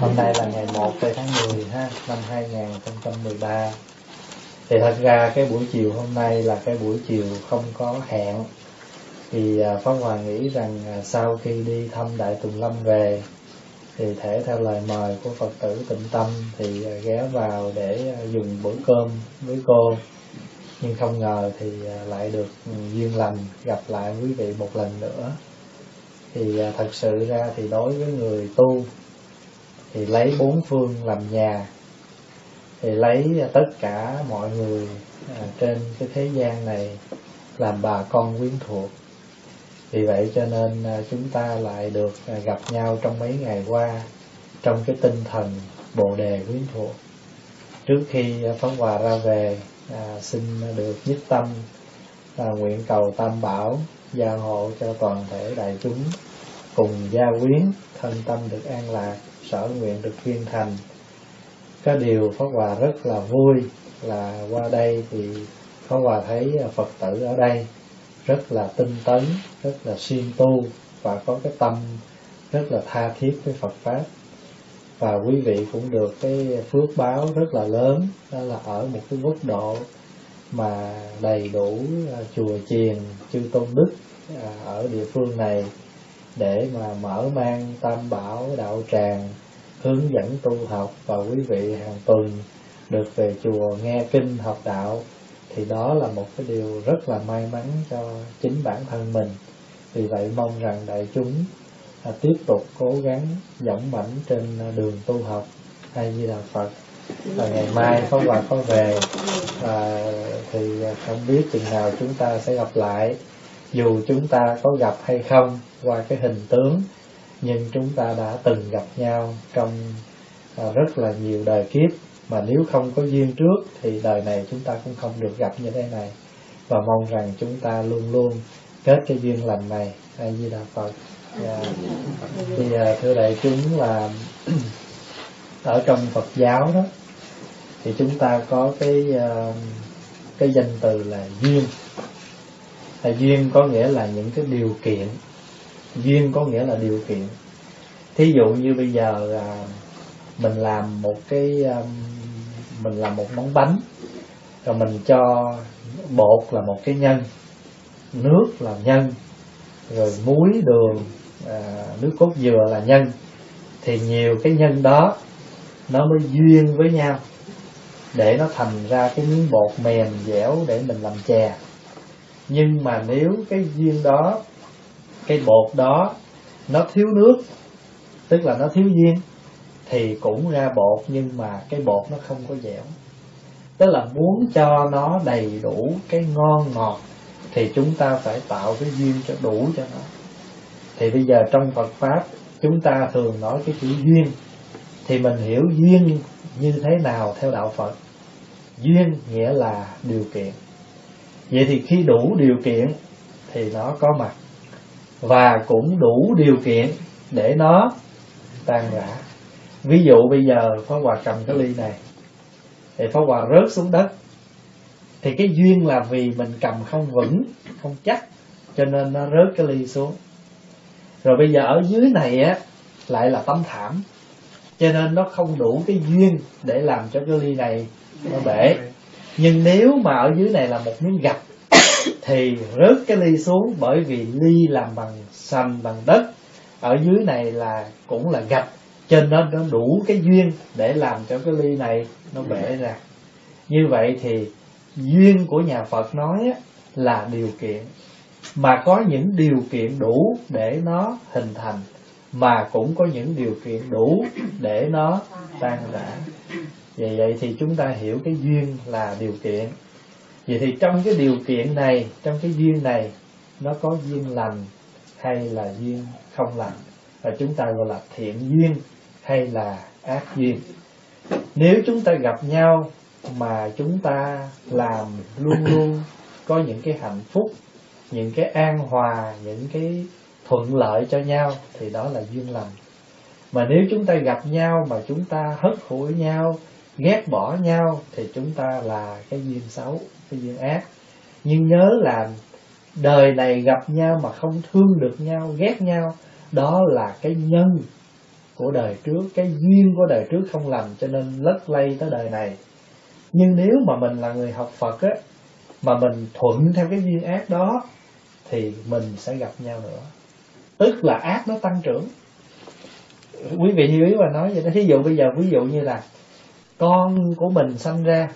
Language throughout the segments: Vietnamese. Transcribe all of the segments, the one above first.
Hôm nay là ngày 1 tháng 10 ha, năm 2013 Thì thật ra cái buổi chiều hôm nay là cái buổi chiều không có hẹn. Thì à, Pháp Hòa nghĩ rằng à, sau khi đi thăm Đại Tùng Lâm về Thì thể theo lời mời của Phật tử tịnh tâm Thì à, ghé vào để dùng bữa cơm với cô. Nhưng không ngờ thì lại được duyên lành gặp lại quý vị một lần nữa thì à, thật sự ra thì đối với người tu thì lấy bốn phương làm nhà thì lấy à, tất cả mọi người à, trên cái thế gian này làm bà con quyến thuộc. Vì vậy cho nên chúng ta lại được gặp nhau trong mấy ngày qua trong cái tinh thần bồ đề quyến thuộc. Trước khi phóng hòa ra về à, xin được nhất tâm à, nguyện cầu tam bảo gia hộ cho toàn thể đại chúng cùng gia quyến, thân tâm được an lạc, sở nguyện được viên thành. Có điều pháp hòa rất là vui là qua đây thì pháp hòa thấy phật tử ở đây rất là tinh tấn, rất là siêng tu và có cái tâm rất là tha thiết với phật pháp. Và quý vị cũng được cái phước báo rất là lớn, đó là ở một cái mức độ mà đầy đủ à, chùa chiền, chư tôn đức à, ở địa phương này để mà mở mang tam bảo đạo tràng hướng dẫn tu học. Và quý vị hàng tuần được về chùa nghe kinh học đạo thì đó là một cái điều rất là may mắn cho chính bản thân mình. Vì vậy mong rằng đại chúng à, tiếp tục cố gắng dõng mãnh trên đường tu học. Hay như là Phật. Và ngày mai có và có về. Và thì không biết chừng nào chúng ta sẽ gặp lại dù chúng ta có gặp hay không qua cái hình tướng, nhưng chúng ta đã từng gặp nhau trong à, rất là nhiều đời kiếp. Mà nếu không có duyên trước thì đời này chúng ta cũng không được gặp như thế này. Và mong rằng chúng ta luôn luôn kết cái duyên lành này. A di đà phật. Yeah. Thì à, thưa đại chúng là ở trong phật giáo đó, thì chúng ta có cái à, cái danh từ là duyên là duyên có nghĩa là những cái điều kiện. Duyên có nghĩa là điều kiện. Thí dụ như bây giờ mình làm một cái um, mình làm một món bánh rồi mình cho bột là một cái nhân nước là nhân rồi muối đường à, nước cốt dừa là nhân thì nhiều cái nhân đó nó mới duyên với nhau để nó thành ra cái miếng bột mềm dẻo để mình làm chè nhưng mà nếu cái duyên đó, cái bột đó, nó thiếu nước, tức là nó thiếu duyên thì cũng ra bột nhưng mà cái bột nó không có dẻo. Tức là muốn cho nó đầy đủ cái ngon ngọt, thì chúng ta phải tạo cái duyên cho đủ cho nó. Thì bây giờ trong Phật pháp, chúng ta thường nói cái chữ duyên thì mình hiểu duyên như thế nào theo đạo Phật? Duyên nghĩa là điều kiện vậy thì khi đủ điều kiện thì nó có mặt. Và cũng đủ điều kiện để nó tan rã. Ví dụ bây giờ phó Hòa cầm cái ly này, thì phó Hòa rớt xuống đất. Thì cái duyên là vì mình cầm không vững, không chắc, cho nên nó rớt cái ly xuống. Rồi bây giờ ở dưới này á, lại là tấm thảm. Cho nên nó không đủ cái duyên để làm cho cái ly này nó bể nhưng nếu mà ở dưới này là một miếng gạch thì rớt cái ly xuống bởi vì ly làm bằng sành bằng đất. Ở dưới này là cũng là gạch cho nên nó đủ cái duyên để làm cho cái ly này nó bể ra. Như vậy thì duyên của nhà Phật nói là điều kiện. Mà có những điều kiện đủ để nó hình thành mà cũng có những điều kiện đủ để nó tan rã vì vậy thì chúng ta hiểu cái duyên là điều kiện. Vậy thì trong cái điều kiện này, trong cái duyên này, nó có duyên lành hay là duyên không lành? Và chúng ta gọi là thiện duyên hay là ác duyên? Nếu chúng ta gặp nhau mà chúng ta làm luôn luôn có những cái hạnh phúc, những cái an hòa, những cái thuận lợi cho nhau, thì đó là duyên lành. Mà nếu chúng ta gặp nhau mà chúng ta hất hủi nhau ghét bỏ nhau thì chúng ta là cái duyên xấu cái duyên ác. Nhưng nhớ là đời này gặp nhau mà không thương được nhau ghét nhau đó là cái nhân của đời trước cái duyên của đời trước không làm, cho nên lất lây tới đời này. Nhưng nếu mà mình là người học Phật á mà mình thuận theo cái duyên ác đó thì mình sẽ gặp nhau nữa. Tức là ác nó tăng trưởng. Quý vị hiểu ý và nói vậy đó. Thí dụ bây giờ ví dụ như là con của mình sanh ra,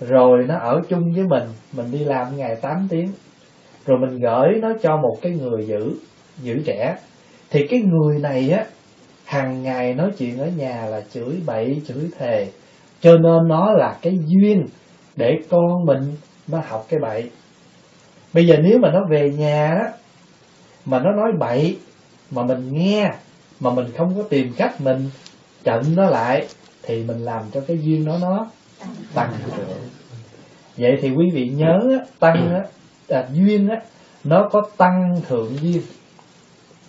rồi nó ở chung với mình mình đi làm ngày 8 tiếng, rồi mình gửi nó cho một cái người giữ giữ trẻ. Thì cái người này á, hàng ngày nói chuyện ở nhà là chửi bậy, chửi thề. Cho nên nó là cái duyên để con mình nó học cái bậy. Bây giờ nếu mà nó về nhà đó, mà nó nói bậy, mà mình nghe, mà mình không có tìm cách mình chặn nó lại thì mình làm cho cái duyên đó nó tăng trưởng. vậy thì quý vị nhớ tăng à, duyên á nó có tăng thượng duyên.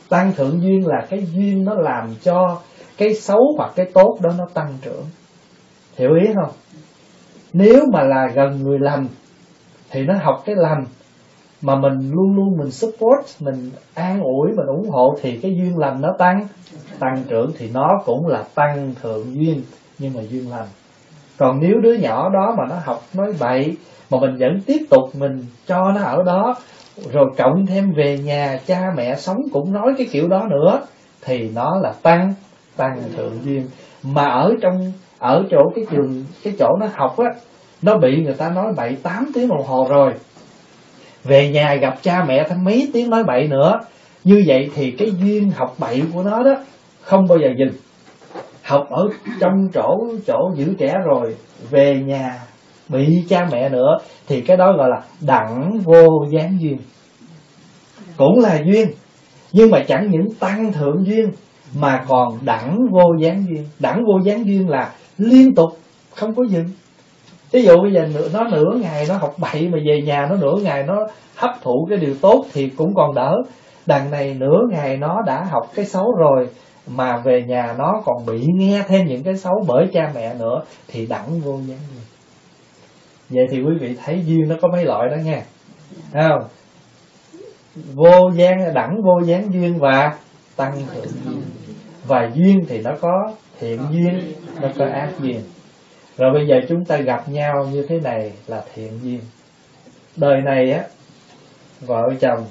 Tăng thượng duyên là cái duyên nó làm cho cái xấu hoặc cái tốt đó nó tăng trưởng. Hiểu ý không? Nếu mà là gần người lành thì nó học cái lành mà mình luôn luôn mình support mình an ủi mình ủng hộ thì cái duyên lành nó tăng tăng trưởng thì nó cũng là tăng thượng duyên nhưng mà duyên lành. Còn nếu đứa nhỏ đó mà nó học nói bậy, mà mình vẫn tiếp tục mình cho nó ở đó, rồi cộng thêm về nhà, cha mẹ sống cũng nói cái kiểu đó nữa, thì nó là tăng tăng thượng duyên. Mà ở trong, ở chỗ cái trường, cái chỗ nó học á, nó bị người ta nói bậy 8 tiếng đồng hồ rồi. Về nhà gặp cha mẹ thêm mấy tiếng nói bậy nữa. Như vậy thì cái duyên học bậy của nó đó không bao giờ dừng học ở trong chỗ chỗ giữ trẻ rồi, về nhà bị cha mẹ nữa, thì cái đó gọi là đẳng vô gián duyên. Cũng là duyên, nhưng mà chẳng những tăng thượng duyên, mà còn đẳng vô gián duyên. Đẳng vô gián duyên là liên tục, không có dừng. Ví dụ bây giờ nó nửa ngày nó học bậy mà về nhà nó nửa ngày nó hấp thụ cái điều tốt thì cũng còn đỡ. Đằng này nửa ngày nó đã học cái xấu rồi mà về nhà nó còn bị nghe thêm những cái xấu bởi cha mẹ nữa, thì đẳng vô gián duyên vậy thì quý vị thấy duyên nó có mấy loại đó nha. Thấy không? Vô gian đẳng vô gián duyên và tăng thượng duyên. Và duyên thì nó có thiện duyên, nó có ác duyên. Rồi bây giờ chúng ta gặp nhau như thế này là thiện duyên. Đời này á, vợ chồng,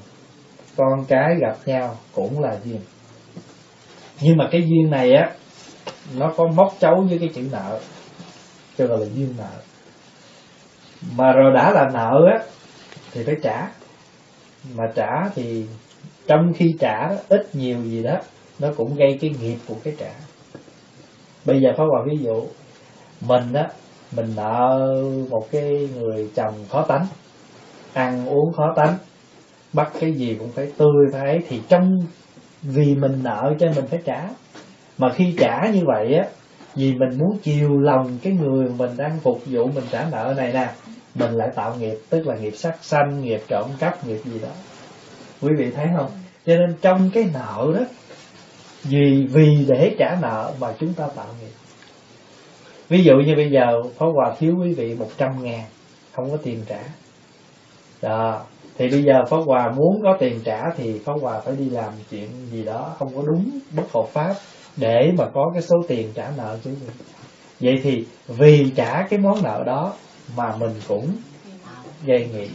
con cái gặp nhau cũng là duyên nhưng mà cái duyên này á nó có móc chấu với cái chữ nợ cho gọi là duyên nợ. Mà rồi đã là nợ á thì phải trả. Mà trả thì trong khi trả đó, ít nhiều gì đó nó cũng gây cái nghiệp của cái trả. Bây giờ pháp hòa ví dụ mình á mình nợ một cái người chồng khó tánh ăn uống khó tánh bắt cái gì cũng phải tươi phải ấy thì trong vì mình nợ cho mình phải trả. Mà khi trả như vậy á, vì mình muốn chiều lòng cái người mình đang phục vụ mình trả nợ này nè, mình lại tạo nghiệp, tức là nghiệp sát sanh, nghiệp trộm cắp, nghiệp gì đó. Quý vị thấy không? Cho nên trong cái nợ đó, vì vì để trả nợ mà chúng ta tạo nghiệp. Ví dụ như bây giờ phó Hòa thiếu quý vị 100 ngàn, không có tiền trả. Đó thì bây giờ Pháp Hòa muốn có tiền trả thì Pháp Hòa phải đi làm chuyện gì đó, không có đúng bất hợp pháp để mà có cái số tiền trả nợ chứ vậy thì vì trả cái món nợ đó mà mình cũng gây nghiệp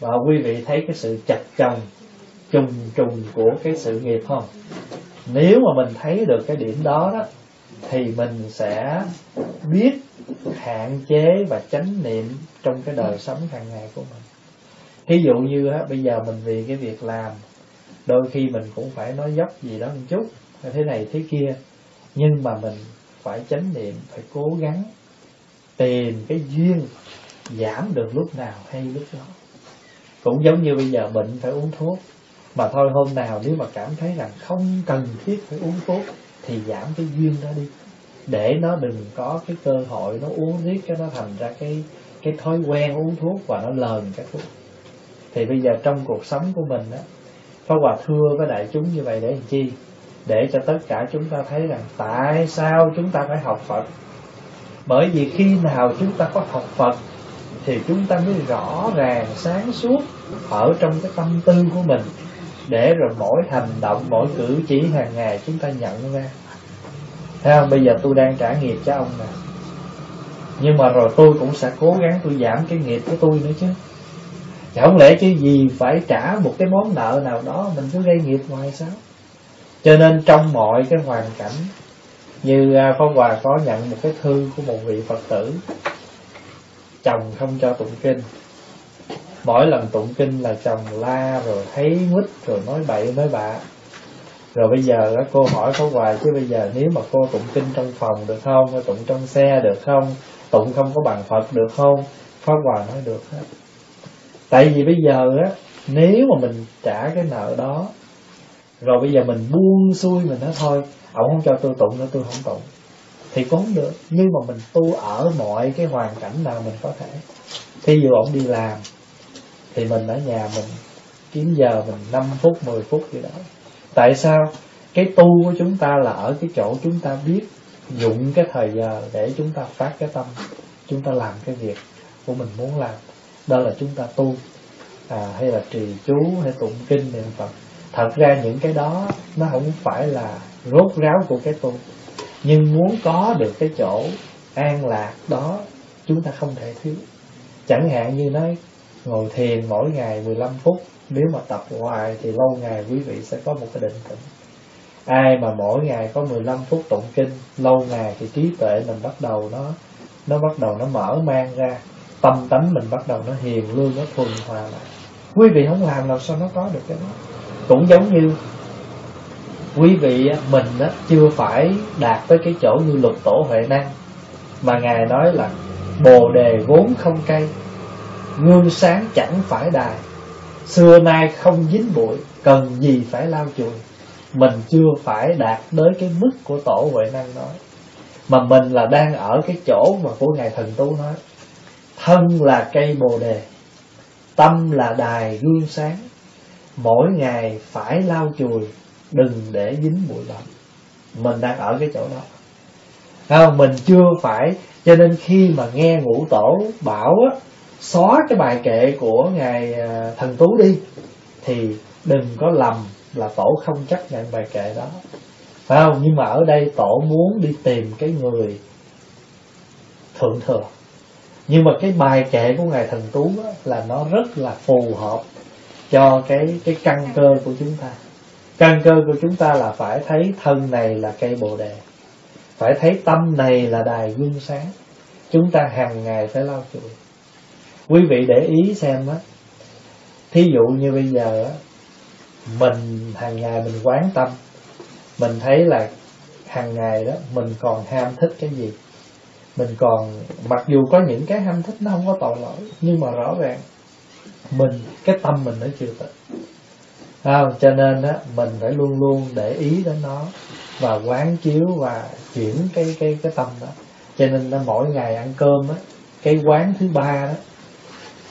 và quý vị thấy cái sự chặt chồng, trùng trùng của cái sự nghiệp không? Nếu mà mình thấy được cái điểm đó đó, thì mình sẽ biết hạn chế và chánh niệm trong cái đời sống hàng ngày của mình ví dụ như á, bây giờ mình vì cái việc làm đôi khi mình cũng phải nói dốc gì đó một chút thế này thế kia. Nhưng mà mình phải chánh niệm phải cố gắng tìm cái duyên giảm được lúc nào hay lúc đó. Cũng giống như bây giờ bệnh phải uống thuốc. Mà thôi hôm nào nếu mà cảm thấy rằng không cần thiết phải uống thuốc thì giảm cái duyên đó đi. Để nó đừng có cái cơ hội nó uống riết cho nó thành ra cái cái thói quen uống thuốc và nó lờn cái thuốc thì bây giờ trong cuộc sống của mình đó Pháp Hòa thưa với đại chúng như vậy để làm chi? Để cho tất cả chúng ta thấy rằng tại sao chúng ta phải học Phật? Bởi vì khi nào chúng ta có học Phật thì chúng ta mới rõ ràng sáng suốt ở trong cái tâm tư của mình. Để rồi mỗi hành động, mỗi cử chỉ hàng ngày chúng ta nhận ra. Thấy không? Bây giờ tôi đang trả nghiệp cho ông nè. Nhưng mà rồi tôi cũng sẽ cố gắng tôi giảm cái nghiệp của tôi nữa chứ. Chẳng không lẽ chứ gì phải trả một cái món nợ nào đó Mình cứ gây nghiệp ngoài sao? Cho nên trong mọi cái hoàn cảnh Như à, Pháp Hòa có nhận một cái thư của một vị Phật tử Chồng không cho tụng kinh. Mỗi lần tụng kinh là chồng la rồi thấy quýt rồi nói bậy nói bạ. Rồi bây giờ đó, cô hỏi pháp hoài chứ bây giờ nếu mà cô tụng kinh trong phòng được không tụng trong xe được không tụng không có bằng phật được không? Pháp hòa nói được hết tại vì bây giờ á, nếu mà mình trả cái nợ đó, rồi bây giờ mình buông xuôi mình nói thôi ổng không cho tôi tụng nữa, tôi không tụng. Thì cũng không được. Nhưng mà mình tu ở mọi cái hoàn cảnh nào mình có thể. Thí dụ ổng đi làm, thì mình ở nhà mình kiếm giờ mình 5 phút 10 phút gì đó. Tại sao? Cái tu của chúng ta là ở cái chỗ chúng ta biết dụng cái thời giờ để chúng ta phát cái tâm, chúng ta làm cái việc của mình muốn làm đó là chúng ta tu à, hay là trì chú hay tụng kinh niệm phật. Thật ra những cái đó nó không phải là rốt ráo của cái tu nhưng muốn có được cái chỗ an lạc đó chúng ta không thể thiếu. Chẳng hạn như nói ngồi thiền mỗi ngày 15 phút nếu mà tập hoài thì lâu ngày quý vị sẽ có một cái định tĩnh. Ai mà mỗi ngày có 15 phút tụng kinh lâu ngày thì trí tuệ mình bắt đầu nó nó bắt đầu nó mở mang ra tâm tánh mình bắt đầu nó hiền lương nó thuần hòa lại. Quý vị không làm làm sao nó có được cái đó. Cũng giống như quý vị mình đó, chưa phải đạt tới cái chỗ như lục tổ huệ năng mà ngài nói là bồ đề vốn không cây gương sáng chẳng phải đài xưa nay không dính bụi cần gì phải lau chùi. Mình chưa phải đạt tới cái mức của tổ huệ năng nói mà mình là đang ở cái chỗ mà của ngài thần tú nói thân là cây bồ đề, tâm là đài gương sáng. Mỗi ngày phải lau chùi, đừng để dính bụi bặm. Mình đang ở cái chỗ đó. Không? Mình chưa phải, cho nên khi mà nghe ngũ tổ bảo á, xóa cái bài kệ của ngài à, thần tú đi, thì đừng có lầm là tổ không chấp nhận bài kệ đó. Phải không? Nhưng mà ở đây tổ muốn đi tìm cái người thượng thừa nhưng mà cái bài kệ của ngài thần tú là nó rất là phù hợp cho cái cái căn cơ của chúng ta. Căn cơ của chúng ta là phải thấy thân này là cây bồ đề, phải thấy tâm này là đài gương sáng. Chúng ta hàng ngày phải lau chùi. Quý vị để ý xem á, thí dụ như bây giờ á, mình hàng ngày mình quán tâm, mình thấy là hàng ngày đó mình còn ham thích cái gì? Mình còn mặc dù có những cái ham thích nó không có tội lỗi nhưng mà rõ ràng mình cái tâm mình nó chưa tịnh à, cho nên á mình phải luôn luôn để ý đến nó và quán chiếu và chuyển cái cái cái tâm đó. Cho nên là mỗi ngày ăn cơm á cái quán thứ ba đó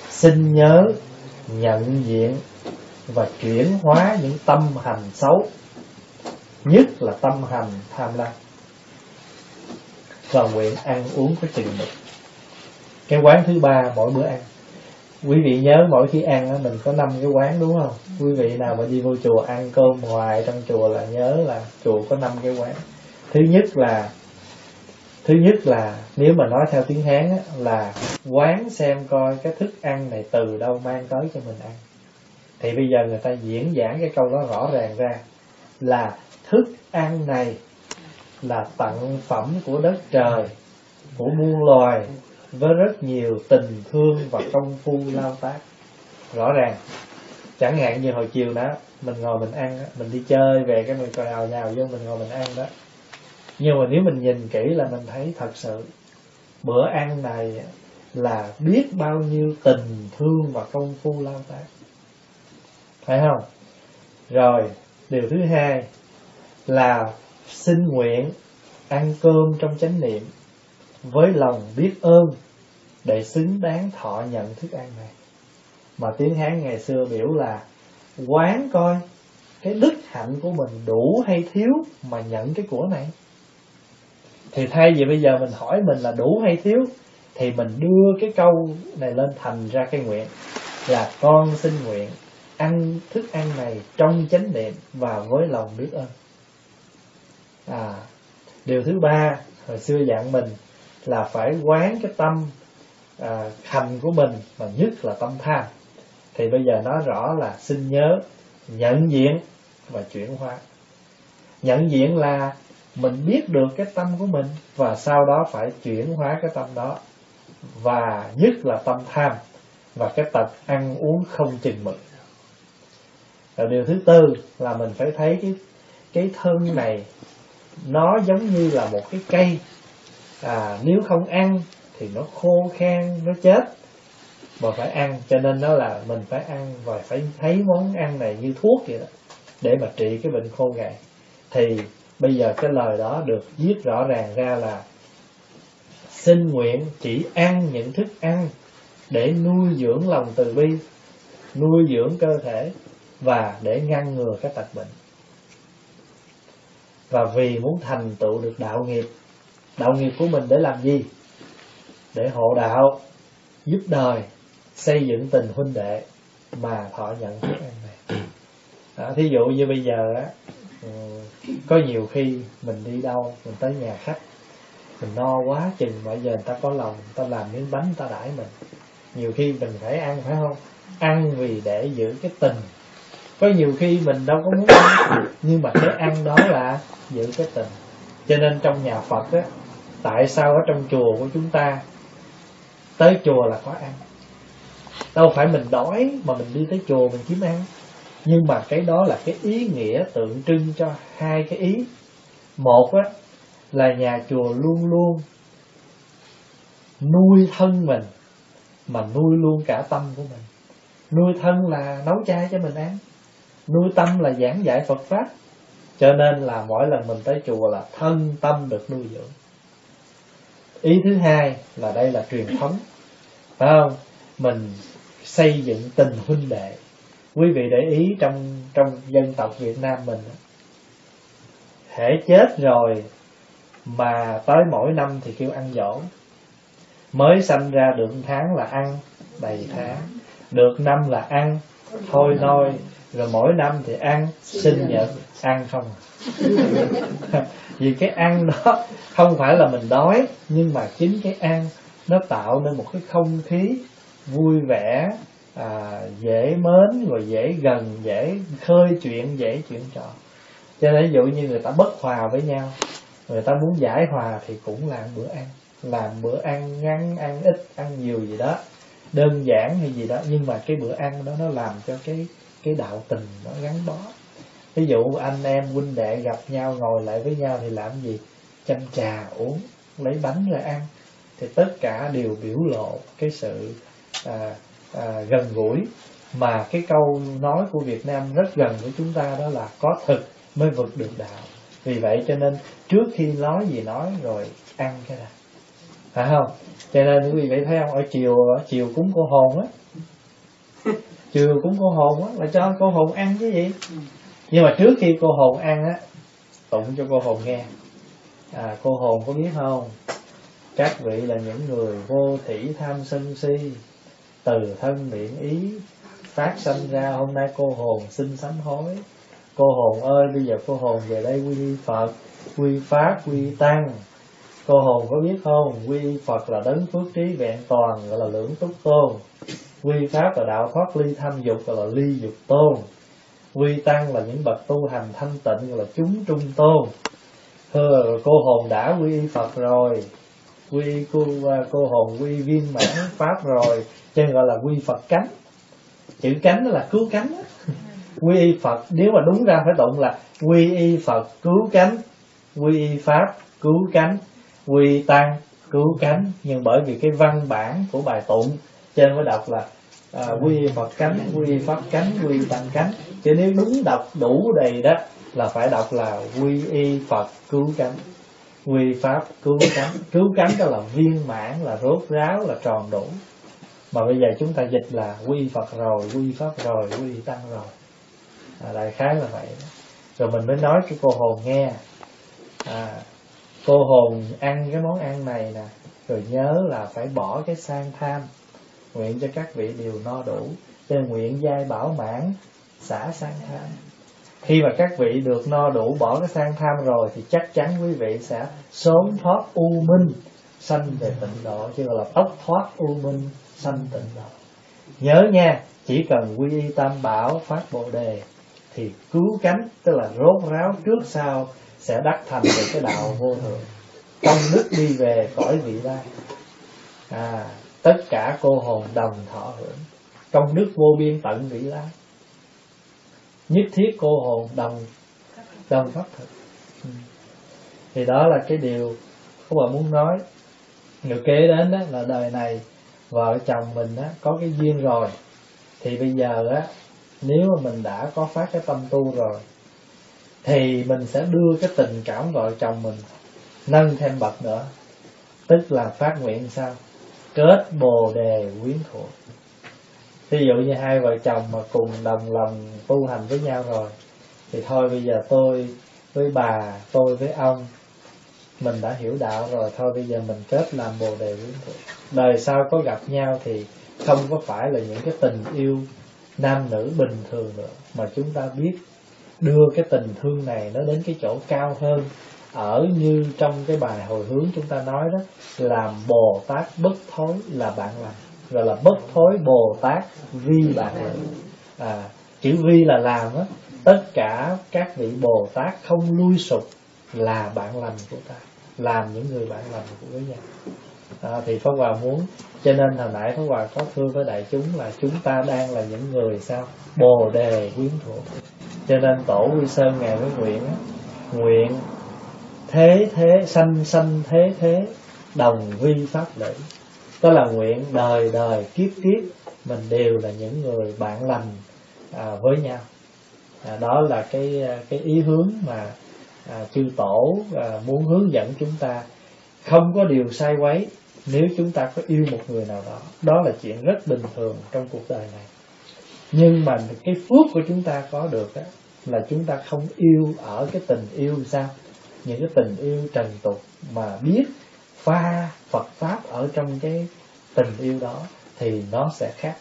xin nhớ nhận diện và chuyển hóa những tâm hành xấu. Nhất là tâm hành tham lam và nguyện ăn uống có chừng mực. Cái quán thứ ba mỗi bữa ăn. Quý vị nhớ mỗi khi ăn mình có năm cái quán đúng không? Quý vị nào mà đi vô chùa ăn cơm ngoài trong chùa là nhớ là chùa có năm cái quán. Thứ nhất là thứ nhất là nếu mà nói theo tiếng hán á, là quán xem coi cái thức ăn này từ đâu mang tới cho mình ăn. Thì bây giờ người ta diễn giảng cái câu đó rõ ràng ra là thức ăn này là tặng phẩm của đất trời, của muôn loài, với rất nhiều tình thương và công phu lao tác. Rõ ràng, chẳng hạn như hồi chiều đó, mình ngồi mình ăn mình đi chơi về cái mình còn ào nhào vô, mình ngồi mình ăn đó. Nhưng mà nếu mình nhìn kỹ là mình thấy thật sự, bữa ăn này là biết bao nhiêu tình thương và công phu lao tác. Phải không? Rồi, điều thứ hai là xin nguyện ăn cơm trong chánh niệm, với lòng biết ơn, để xứng đáng thọ nhận thức ăn này. Mà tiếng hán ngày xưa biểu là, quán coi, cái đức hạnh của mình đủ hay thiếu mà nhận cái của này? Thì thay vì bây giờ mình hỏi mình là đủ hay thiếu, thì mình đưa cái câu này lên thành ra cái nguyện là con xin nguyện ăn thức ăn này trong chánh niệm và với lòng biết ơn à điều thứ ba hồi xưa dặn mình là phải quán cái tâm à, hành của mình mà nhất là tâm tham. Thì bây giờ nói rõ là xin nhớ nhận diện và chuyển hóa. Nhận diện là mình biết được cái tâm của mình và sau đó phải chuyển hóa cái tâm đó. Và nhất là tâm tham và cái tật ăn uống không chừng mực. Và điều thứ tư là mình phải thấy cái cái thân này nó giống như là một cái cây. À, nếu không ăn thì nó khô khan nó chết. Mà phải ăn cho nên nó là mình phải ăn và phải thấy món ăn này như thuốc vậy đó để mà trị cái bệnh khô gầy thì bây giờ cái lời đó được viết rõ ràng ra là xin nguyện chỉ ăn những thức ăn để nuôi dưỡng lòng từ bi nuôi dưỡng cơ thể và để ngăn ngừa các tật bệnh và vì muốn thành tựu được đạo nghiệp đạo nghiệp của mình để làm gì? Để hộ đạo giúp đời xây dựng tình huynh đệ mà thọ nhận thức ăn này. Đó, thí dụ như bây giờ á ừ, có nhiều khi mình đi đâu mình tới nhà khách mình no quá chừng bây giờ người ta có lòng người ta làm miếng bánh người ta đãi mình. Nhiều khi mình phải ăn phải không? Ăn vì để giữ cái tình có nhiều khi mình đâu có muốn ăn nhưng mà cái ăn đó là giữ cái tình. Cho nên trong nhà phật á, tại sao ở trong chùa của chúng ta, tới chùa là có ăn? Đâu phải mình đói mà mình đi tới chùa mình kiếm ăn. Nhưng mà cái đó là cái ý nghĩa tượng trưng cho hai cái ý. Một á, là nhà chùa luôn luôn nuôi thân mình, mà nuôi luôn cả tâm của mình. Nuôi thân là nấu chay cho mình ăn nuôi tâm là giảng dạy Phật pháp. Cho nên là mỗi lần mình tới chùa là thân tâm được nuôi dưỡng. Ý thứ hai là đây là truyền thống. Phải không? Mình xây dựng tình huynh đệ. Quý vị để ý trong trong dân tộc Việt Nam mình thể chết rồi mà tới mỗi năm thì kêu ăn dỗ. Mới sanh ra được tháng là ăn đầy tháng được năm là ăn thôi nôi rồi mỗi năm thì ăn sinh nhật ăn không. Vì cái ăn đó không phải là mình đói nhưng mà chính cái ăn nó tạo nên một cái không khí vui vẻ à, dễ mến rồi dễ gần dễ khơi chuyện dễ chuyện trò. Cho nên ví dụ như người ta bất hòa với nhau người ta muốn giải hòa thì cũng làm bữa ăn làm bữa ăn ngắn ăn ít ăn nhiều gì đó đơn giản hay gì đó nhưng mà cái bữa ăn đó nó làm cho cái cái đạo tình nó gắn bó. Ví dụ anh em huynh đệ gặp nhau ngồi lại với nhau thì làm gì? Chăm trà uống lấy bánh ra ăn. Thì tất cả đều biểu lộ cái sự à, à, gần gũi. Mà cái câu nói của Việt Nam rất gần với chúng ta đó là có thực mới vượt được đạo. Vì vậy cho nên trước khi nói gì nói rồi ăn cái này phải không? Cho nên quý vị thấy không ở chiều ở chiều cúng cô hồn á chưa cúng cô hồn á, là cho cô hồn ăn cái gì? Nhưng mà trước khi cô hồn ăn á, tụng cho cô hồn nghe. À cô hồn có biết không? Các vị là những người vô thủy tham sân si, từ thân miệng ý phát sanh ra. Hôm nay cô hồn xin sám hối. Cô hồn ơi, bây giờ cô hồn về đây quy phật, quy pháp, quy tăng. Cô hồn có biết không? Quy phật là đấng phước trí vẹn toàn, gọi là lưỡng túc tôn quy pháp là đạo thoát ly tham dục gọi là ly dục tôn. Quy tăng là những bậc tu hành thanh tịnh gọi là chúng trung tôn. Thưa cô hồn đã quy phật rồi. Quy cô cô hồn quy viên mãn pháp rồi cho nên gọi là quy phật cánh. Chữ cánh là cứu cánh quy y phật nếu mà đúng ra phải tụng là quy y phật cứu cánh quy y pháp cứu cánh quy tăng cứu cánh. Nhưng bởi vì cái văn bản của bài tụng trên mới đọc là à, quy phật cánh quy pháp cánh quy tăng cánh. Chứ nếu đúng đọc đủ đầy đó là phải đọc là quy y phật cứu cánh quy pháp cứu cánh. Cứu cánh đó là viên mãn là rốt ráo là tròn đủ. Mà bây giờ chúng ta dịch là quy phật rồi quy pháp rồi quy tăng rồi. À, đại khái là vậy đó. rồi mình mới nói cho cô hồn nghe. À, cô hồn ăn cái món ăn này nè rồi nhớ là phải bỏ cái sang tham nguyện cho các vị đều no đủ. Cho nguyện giai bảo mãn, xả sang tham. Khi mà các vị được no đủ, bỏ cái sang tham rồi, thì chắc chắn quý vị sẽ sớm thoát u minh, sanh về tịnh độ, chứ gọi là ốc thoát u minh, sanh tịnh độ. Nhớ nha, chỉ cần quy y tam bảo phát bồ đề, thì cứu cánh, tức là rốt ráo trước sau, sẽ đắc thành được cái đạo vô thượng công đức đi về cõi vị lai. À tất cả cô hồn đồng thọ hưởng. Trong nước vô biên tận vị lai. Nhất thiết cô hồn đồng đồng pháp thực. Ừ. thì đó là cái điều các bà muốn nói. Người kế đến đó là đời này vợ chồng mình á, có cái duyên rồi. Thì bây giờ á nếu mà mình đã có phát cái tâm tu rồi thì mình sẽ đưa cái tình cảm vợ chồng mình nâng thêm bậc nữa. Tức là phát nguyện sao? Kết bồ đề quyến thuộc. Ví dụ như hai vợ chồng mà cùng đồng lòng tu hành với nhau rồi, thì thôi bây giờ tôi với bà, tôi với ông, mình đã hiểu đạo rồi, thôi bây giờ mình kết làm bồ đề quyến thuộc. Đời sau có gặp nhau thì không có phải là những cái tình yêu nam nữ bình thường nữa, mà chúng ta biết đưa cái tình thương này nó đến cái chỗ cao hơn ở như trong cái bài hồi hướng chúng ta nói đó làm bồ tát bất thối là bạn lành gọi là bất thối bồ tát vi bạn lành à, chữ vi là làm á tất cả các vị bồ tát không lui sụp là bạn lành của ta làm những người bạn lành của với nhà. À, thì Pháp Hòa muốn cho nên hồi nãy Pháp Hòa có thưa với đại chúng là chúng ta đang là những người sao? Bồ đề quyến thuộc. Cho nên tổ quy sơn ngài với nguyện nguyện thế thế sanh sanh thế thế đồng vi pháp lễ đó là nguyện đời đời kiếp kiếp. Mình đều là những người bạn lành à, với nhau. À, đó là cái à, cái ý hướng mà à, chư tổ à, muốn hướng dẫn chúng ta. Không có điều sai quấy nếu chúng ta có yêu một người nào đó. Đó là chuyện rất bình thường trong cuộc đời này. Nhưng mà cái phước của chúng ta có được á, là chúng ta không yêu ở cái tình yêu sao? Những cái tình yêu trần tục mà biết pha Phật pháp ở trong cái tình yêu đó thì nó sẽ khác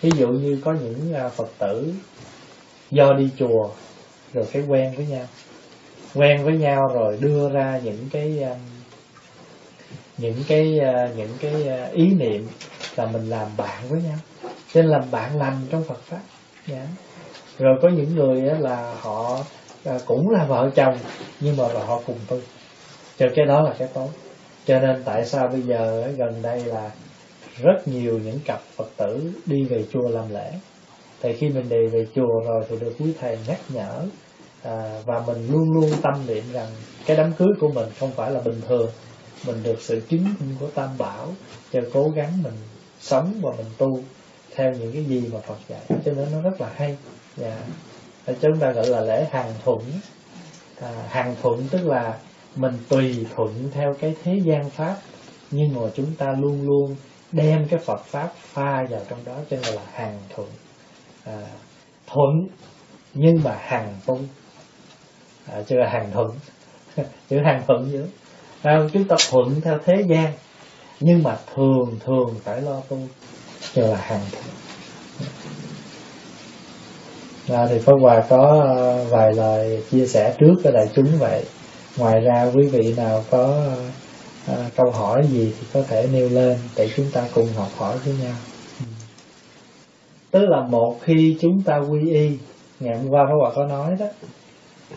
ví dụ như có những à, Phật tử do đi chùa rồi cái quen với nhau, quen với nhau rồi đưa ra những cái à, những cái à, những cái ý niệm là mình làm bạn với nhau nên làm bạn lành trong Phật pháp yeah. Rồi có những người là họ À, cũng là vợ chồng nhưng mà họ cùng tu. Cho cái đó là cái tốt. Cho nên tại sao bây giờ gần đây là rất nhiều những cặp phật tử đi về chùa làm lễ? Thì khi mình đi về chùa rồi thì được quý thầy nhắc nhở à, và mình luôn luôn tâm niệm rằng cái đám cưới của mình không phải là bình thường. Mình được sự chứng minh của tam bảo cho cố gắng mình sống và mình tu theo những cái gì mà Phật dạy. Cho nên nó rất là hay. Dạ. yeah chúng ta gọi là lễ hàng thuận. À, hàng thuận tức là mình tùy thuận theo cái thế gian pháp nhưng mà chúng ta luôn luôn đem cái Phật pháp pha vào trong đó cho nên là hàng thuận. À, thuận nhưng mà hàng tu à, chứ là hàng thuận. Chữ hàng thuận dữ à, chúng ta thuận theo thế gian nhưng mà thường thường phải lo tu. Cho là hàng thuận à, thì Pháp Hòa có ờ, vài lời chia sẻ trước với đại chúng vậy. Ngoài ra quý vị nào có à, câu hỏi gì thì có thể nêu lên để chúng ta cùng học hỏi với nhau. Tức là một khi chúng ta quy y ngày hôm qua Pháp Hòa có nói đó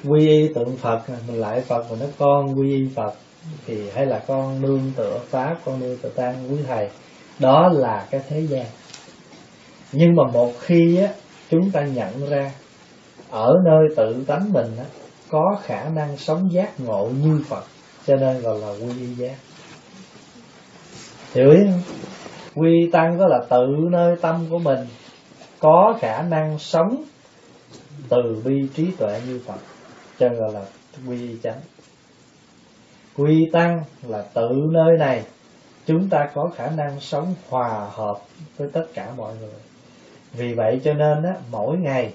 quy y tượng Phật mình lại Phật mình nói con quy y Phật thì hay là con nương tựa Pháp con nương tựa Tăng quý thầy đó là cái thế gian. Nhưng mà một khi á chúng ta nhận ra ở nơi tự tánh mình á, có khả năng sống giác ngộ như Phật cho nên gọi là quy y giác. Hiểu ý không? Quy tăng đó là tự nơi tâm của mình có khả năng sống từ bi trí tuệ như Phật cho nên gọi là quy y chánh. Quy tăng là tự nơi này chúng ta có khả năng sống hòa hợp với tất cả mọi người vì vậy cho nên á, mỗi ngày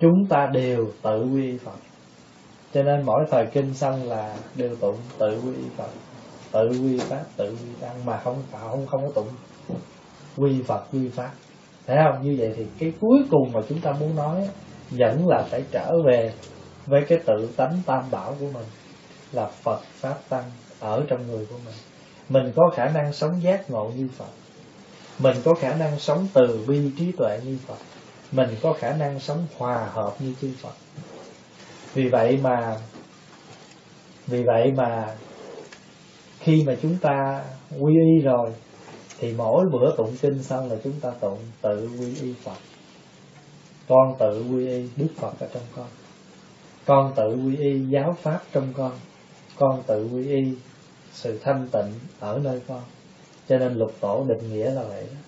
chúng ta đều tự quy Phật. Cho nên mỗi thời kinh xong là đều tụng tự quy Phật. Tự quy pháp tự quy tăng mà không không không có tụng quy Phật quy pháp. Thấy không? Như vậy thì cái cuối cùng mà chúng ta muốn nói vẫn là phải trở về với cái tự tánh tam bảo của mình là Phật Pháp Tăng ở trong người của mình. Mình có khả năng sống giác ngộ như Phật mình có khả năng sống từ bi trí tuệ như Phật. Mình có khả năng sống hòa hợp như chư Phật. Vì vậy mà, vì vậy mà khi mà chúng ta quy y rồi, thì mỗi bữa tụng kinh xong là chúng ta tụng tự quy y Phật. Con tự quy y Đức Phật ở trong con. Con tự quy y giáo pháp trong con. Con tự quy y sự thanh tịnh ở nơi con cho nên lục tổ định nghĩa là vậy đó.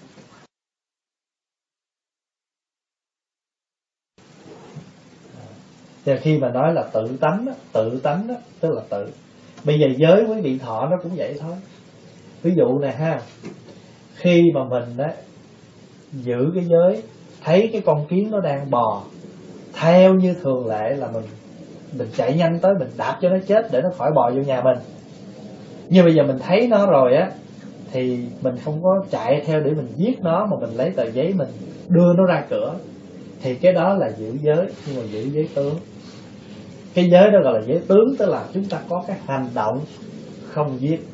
Thì khi mà nói là tự tánh tự tánh đó, tức là tự. Bây giờ giới với vị thọ nó cũng vậy thôi. Ví dụ này ha, khi mà mình đó giữ cái giới, thấy cái con kiến nó đang bò, theo như thường lệ là mình mình chạy nhanh tới mình đạp cho nó chết để nó khỏi bò vô nhà mình. Nhưng bây giờ mình thấy nó rồi á thì mình không có chạy theo để mình giết nó, mà mình lấy tờ giấy mình đưa nó ra cửa. Thì cái đó là giữ giới, nhưng mà giữ giới tướng. Cái giới đó gọi là giới tướng, tức là chúng ta có cái hành động không giết.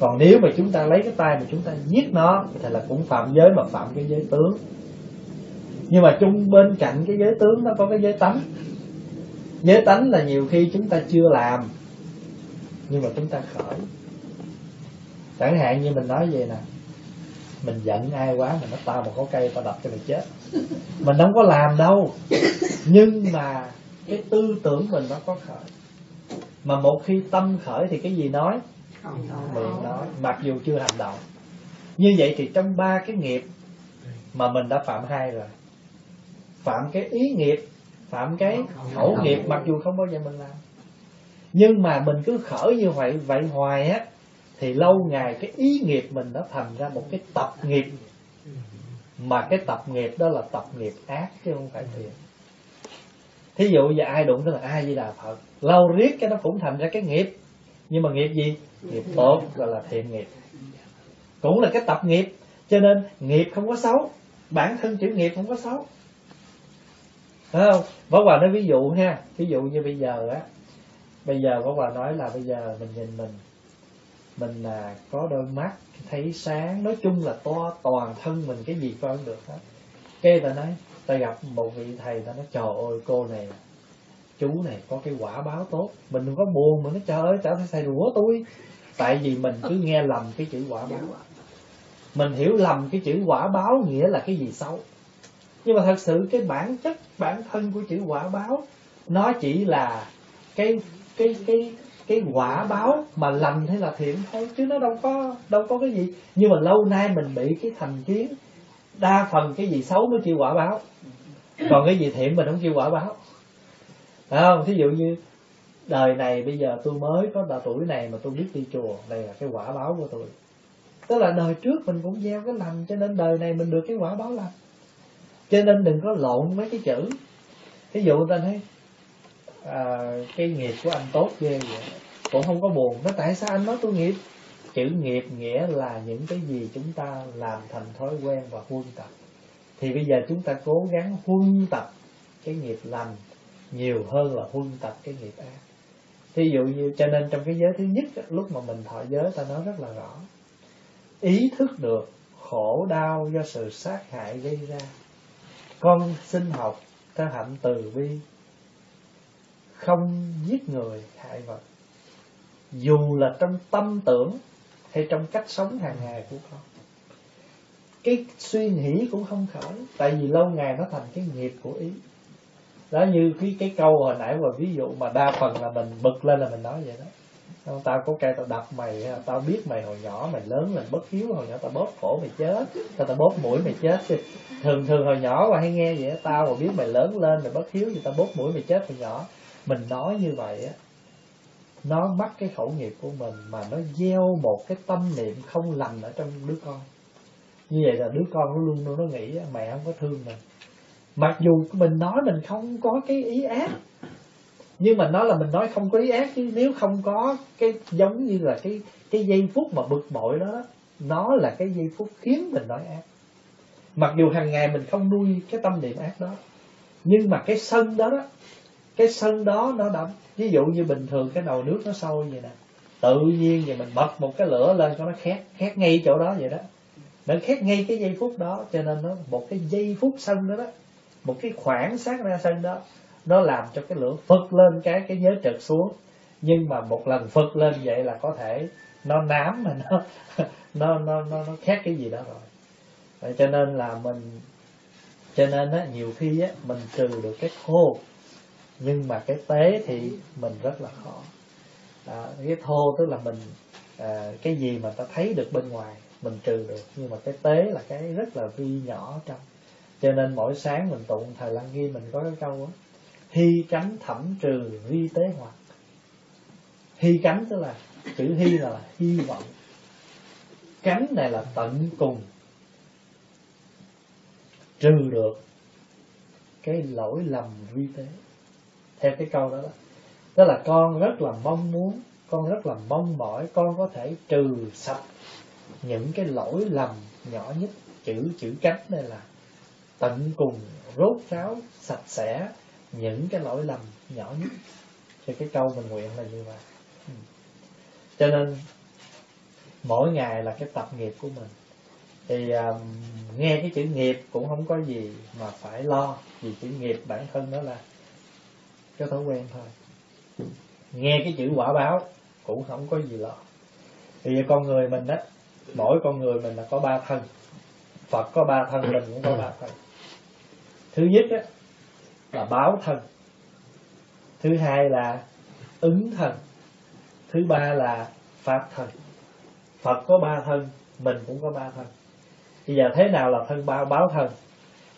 Còn nếu mà chúng ta lấy cái tay mà chúng ta giết nó, thì là cũng phạm giới mà phạm cái giới tướng. Nhưng mà chung bên cạnh cái giới tướng nó có cái giới tánh. Giới tánh là nhiều khi chúng ta chưa làm, nhưng mà chúng ta khởi chẳng hạn như mình nói vậy nè mình giận ai quá mình nói tao mà có cây tao đập cho mày chết. Mình không có làm đâu. Nhưng mà cái tư tưởng mình nó có khởi. Mà một khi tâm khởi thì cái gì nói. Miệng nói mặc dù chưa hành động. Như vậy thì trong ba cái nghiệp mà mình đã phạm hai rồi phạm cái ý nghiệp phạm cái khẩu nghiệp mặc dù không bao giờ mình làm. Nhưng mà mình cứ khởi như vậy vậy hoài á thì lâu ngày cái ý nghiệp mình nó thành ra một cái tập nghiệp. Mà cái tập nghiệp đó là tập nghiệp ác chứ không phải thiện. Thí dụ giờ ai đụng tới là ai di đà phật, lâu riết cái nó cũng thành ra cái nghiệp. Nhưng mà nghiệp gì? Nghiệp tốt gọi là thiện nghiệp. Cũng là cái tập nghiệp. Cho nên nghiệp không có xấu, bản thân chữ nghiệp không có xấu. Phải không? Võ Hòa nói ví dụ ha. Ví dụ như bây giờ á, bây giờ võ Hòa nói là bây giờ mình nhìn mình mình là có đôi mắt, thấy sáng. Nói chung là to, toàn thân mình cái gì coi được hết. Cái ta nói, ta gặp một vị thầy, ta nói, trời ơi, cô này, chú này có cái quả báo tốt. Mình đừng có buồn mà nó trời ơi chả thấy thầy rủa tôi. Tại vì mình cứ nghe lầm cái chữ quả báo. Mình hiểu lầm cái chữ quả báo nghĩa là cái gì xấu. Nhưng mà thật sự cái bản chất, bản thân của chữ quả báo, nó chỉ là cái cái cái cái quả báo mà lành hay là thiện thôi, chứ nó đâu có đâu có cái gì. Nhưng mà lâu nay mình bị cái thành kiến đa phần cái gì xấu mới chịu quả báo. Còn cái gì thiện mình không chịu quả báo. Phải không? Thí dụ như đời này bây giờ tôi mới có độ tuổi này mà tôi biết đi chùa, đây là cái quả báo của tôi. Tức là đời trước mình cũng gieo cái lành, cho nên đời này mình được cái quả báo lành. Cho nên đừng có lộn mấy cái chữ. Ví dụ người ta thấy à, cái nghiệp của anh tốt ghê vậy. Cũng không có buồn. Nó tại sao anh nói tôi nghiệp? Chữ nghiệp nghĩa là những cái gì chúng ta làm thành thói quen và huân tập. Thì bây giờ chúng ta cố gắng huân tập cái nghiệp lành nhiều hơn là huân tập cái nghiệp ác. Thí dụ như cho nên trong cái giới thứ nhất lúc mà mình thọ giới ta nói rất là rõ. Ý thức được khổ đau do sự sát hại gây ra. Con xin học ta hạnh từ bi không giết người hại vật. Dù là trong tâm tưởng hay trong cách sống hàng ngày của con. Cái suy nghĩ cũng không khởi tại vì lâu ngày nó thành cái nghiệp của ý. Đó như cái cái câu hồi nãy và ví dụ mà đa phần là mình bực lên là mình nói vậy đó. Không, tao có cây tao đập mày tao biết mày hồi nhỏ mày lớn lên bất hiếu hồi nhỏ tao bóp cổ mày chết tao tao bóp mũi mày chết thường thường hồi nhỏ mà hay nghe vậy tao mà biết mày lớn lên mày bất hiếu thì tao bóp mũi mày chết hồi nhỏ mình nói như vậy á, nó bắt cái khẩu nghiệp của mình mà nó gieo một cái tâm niệm không lành ở trong đứa con. Như vậy là đứa con nó luôn luôn nó nghĩ mẹ không có thương mình. Mặc dù mình nói mình không có cái ý ác, nhưng mà nói là mình nói không có ý ác, chứ nếu không có cái giống như là cái cái giây phút mà bực bội đó, nó là cái giây phút khiến mình nói ác. Mặc dù hàng ngày mình không nuôi cái tâm niệm ác đó, nhưng mà cái sân đó đó cái sân đó nó đậm ví dụ như bình thường cái nồi nước nó sôi vậy nè tự nhiên vậy mình bật một cái lửa lên cho nó khét khét ngay chỗ đó vậy đó. Nó khét ngay cái giây phút đó cho nên nó một cái giây phút sân đó đó một cái khoảng sát ra sân đó nó làm cho cái lửa phật lên cái cái nhớ trật xuống. Nhưng mà một lần phật lên vậy là có thể nó nám mà nó nó nó nó, nó khét cái gì đó rồi. Vậy cho nên là mình cho nên á, nhiều khi á, mình trừ được cái khô nhưng mà cái tế thì mình rất là khó. À, cái thô tức là mình à, cái gì mà ta thấy được bên ngoài mình trừ được. Nhưng mà cái tế là cái rất là vi nhỏ trong. Cho nên mỗi sáng mình tụng thời lăng ghi mình có cái câu á hy cánh thẩm trừ vi tế hoặc. Hy cánh tức là chữ hy là, là hy vọng. Cánh này là tận cùng. Trừ được cái lỗi lầm vi tế theo cái câu đó đó. Đó là con rất là mong muốn con rất là mong mỏi con có thể trừ sạch những cái lỗi lầm nhỏ nhất chữ chữ cánh đây là tận cùng rốt ráo sạch sẽ những cái lỗi lầm nhỏ nhất. Thì cái câu mình nguyện là như vậy. Ừ. Cho nên mỗi ngày là cái tập nghiệp của mình. Thì um, nghe cái chữ nghiệp cũng không có gì mà phải lo vì chữ nghiệp bản thân đó là cái thói quen thôi. Nghe cái chữ quả báo cũng không có gì lo thì con người mình đó mỗi con người mình là có ba thân. Phật có ba thân, mình cũng có ba thân. Thứ nhất đó là báo thân. Thứ hai là ứng thân. Thứ ba là pháp thân. Phật có ba thân, mình cũng có ba thân. Bây giờ thế nào là thân báo báo thân?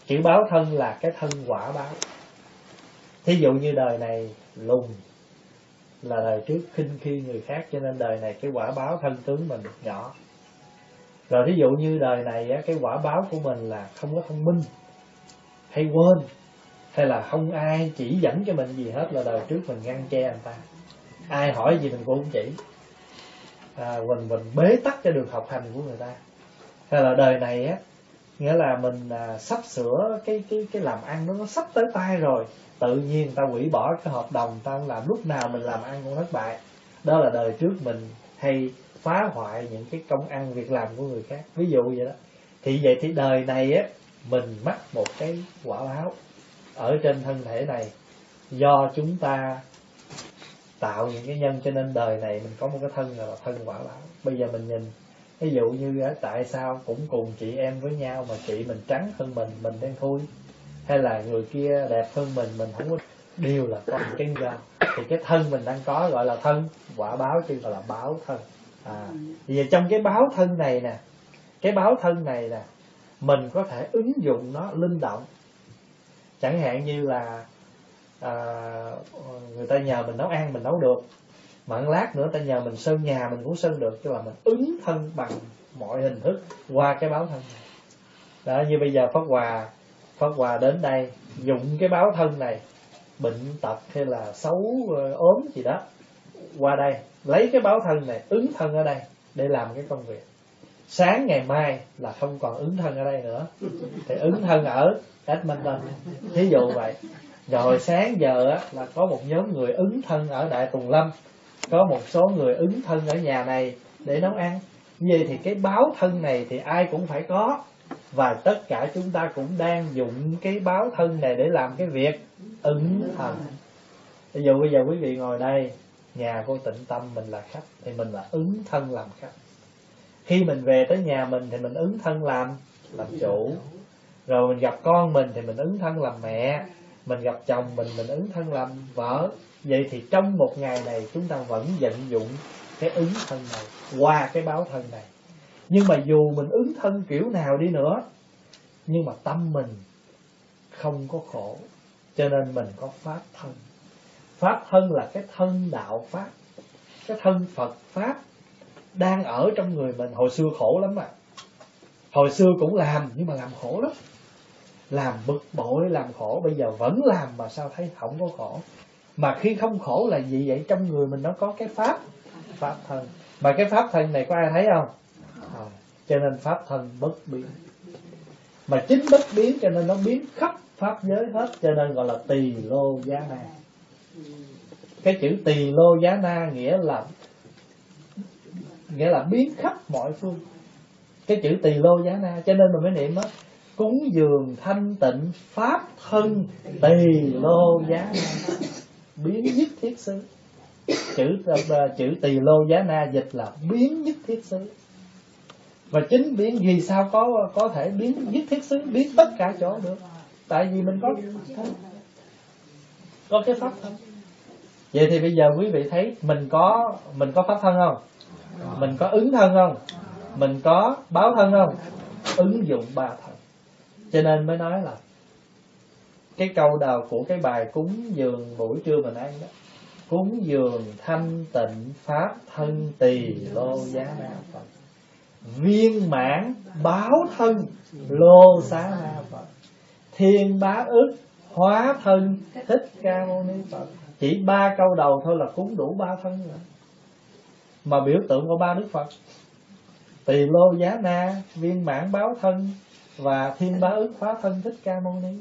Chữ báo thân là cái thân quả báo thí dụ như đời này lùng là đời trước khinh khi người khác cho nên đời này cái quả báo thân tướng mình nhỏ. Rồi thí dụ như đời này á, cái quả báo của mình là không có thông minh hay quên hay là không ai chỉ dẫn cho mình gì hết là đời trước mình ngăn che người ta. Ai hỏi gì mình cũng không chỉ. À, mình mình bế tắc cho được học hành của người ta. Hay là đời này á nghĩa là mình à, sắp sửa cái cái cái làm ăn nó nó sắp tới tay rồi tự nhiên ta hủy bỏ cái hợp đồng ta làm. Lúc nào mình làm ăn cũng thất bại. Đó là đời trước mình hay phá hoại những cái công ăn việc làm của người khác. Ví dụ vậy đó. Thì vậy thì đời này á mình mắc một cái quả báo ở trên thân thể này. Do chúng ta tạo những cái nhân cho nên đời này mình có một cái thân là thân quả báo. Bây giờ mình nhìn ví dụ như á, tại sao cũng cùng chị em với nhau mà chị mình trắng hơn mình mình đen thui? Hay là người kia đẹp hơn mình mình không có đều là có cái do thì cái thân mình đang có gọi là thân quả báo chứ gọi là báo thân. À thì trong cái báo thân này nè cái báo thân này nè mình có thể ứng dụng nó linh động. Chẳng hạn như là à, người ta nhờ mình nấu ăn mình nấu được. Mà lát nữa ta nhờ mình sơn nhà mình cũng sơn được cho là mình ứng thân bằng mọi hình thức qua cái báo thân này. Đó như bây giờ pháp hòa pháp hòa đến đây dụng cái báo thân này bệnh tật hay là xấu ờ, ốm gì đó qua đây lấy cái báo thân này ứng thân ở đây để làm cái công việc. Sáng ngày mai là không còn ứng thân ở đây nữa. Thì ứng thân ở Edmonton. Thí dụ vậy. Rồi sáng giờ á, là có một nhóm người ứng thân ở Đại Tùng Lâm. Có một số người ứng thân ở nhà này để nấu ăn. Như vậy thì cái báo thân này thì ai cũng phải có và tất cả chúng ta cũng đang dụng cái báo thân này để làm cái việc ứng thân ví dụ bây giờ quý vị ngồi đây, nhà cô tịnh tâm mình là khách, thì mình là ứng thân làm khách. Khi mình về tới nhà mình thì mình ứng thân làm làm chủ. Rồi mình gặp con mình thì mình ứng thân làm mẹ. Mình gặp chồng mình mình ứng thân làm vợ. Vậy thì trong một ngày này, chúng ta vẫn vận dụng cái ứng thân này qua cái báo thân này nhưng mà dù mình ứng thân kiểu nào đi nữa, nhưng mà tâm mình không có khổ. Cho nên mình có pháp thân. Pháp thân là cái thân đạo pháp, cái thân phật pháp đang ở trong người mình. Hồi xưa khổ lắm mà. Hồi xưa cũng làm, nhưng mà làm khổ lắm. Làm bực bội, làm khổ. Bây giờ vẫn làm mà sao thấy không có khổ. Mà khi không khổ là gì vậy? Trong người mình nó có cái pháp pháp thân. Mà cái pháp thân này có ai thấy không? À, cho nên pháp thân bất biến. Mà chính bất biến cho nên nó biến khắp pháp giới hết cho nên gọi là tỳ lô giá na. Cái chữ tỳ lô giá na nghĩa là nghĩa là biến khắp mọi phương. Cái chữ tỳ lô giá na cho nên mình mới niệm á cúng dường thanh tịnh pháp thân tỳ lô giá na. Biến nhất thiết xứ. Chữ uh, chữ tỳ lô giá na dịch là biến nhất thiết xứ và chính biến vì sao có có thể biến nhất thiết xứ biến tất cả chỗ được? Tại vì mình có có cái pháp thân. Vậy thì bây giờ quý vị thấy mình có mình có pháp thân không? Mình có ứng thân không? Mình có báo thân không? Ứng dụng ba thân. Cho nên mới nói là cái câu đầu của cái bài cúng dường buổi trưa mình ăn đó, cúng dường thanh tịnh pháp thân tỳ lô giá na phật viên mãn, báo thân, lô xá na phật. Thiên bá ức, hóa thân, thích ca mâu ni phật. Chỉ ba câu đầu thôi là cúng đủ ba thân rồi. Mà biểu tượng của ba đức phật. Tỳ lô giá na, viên mãn báo thân, và thiên bá ức, hóa thân, thích ca mâu ni.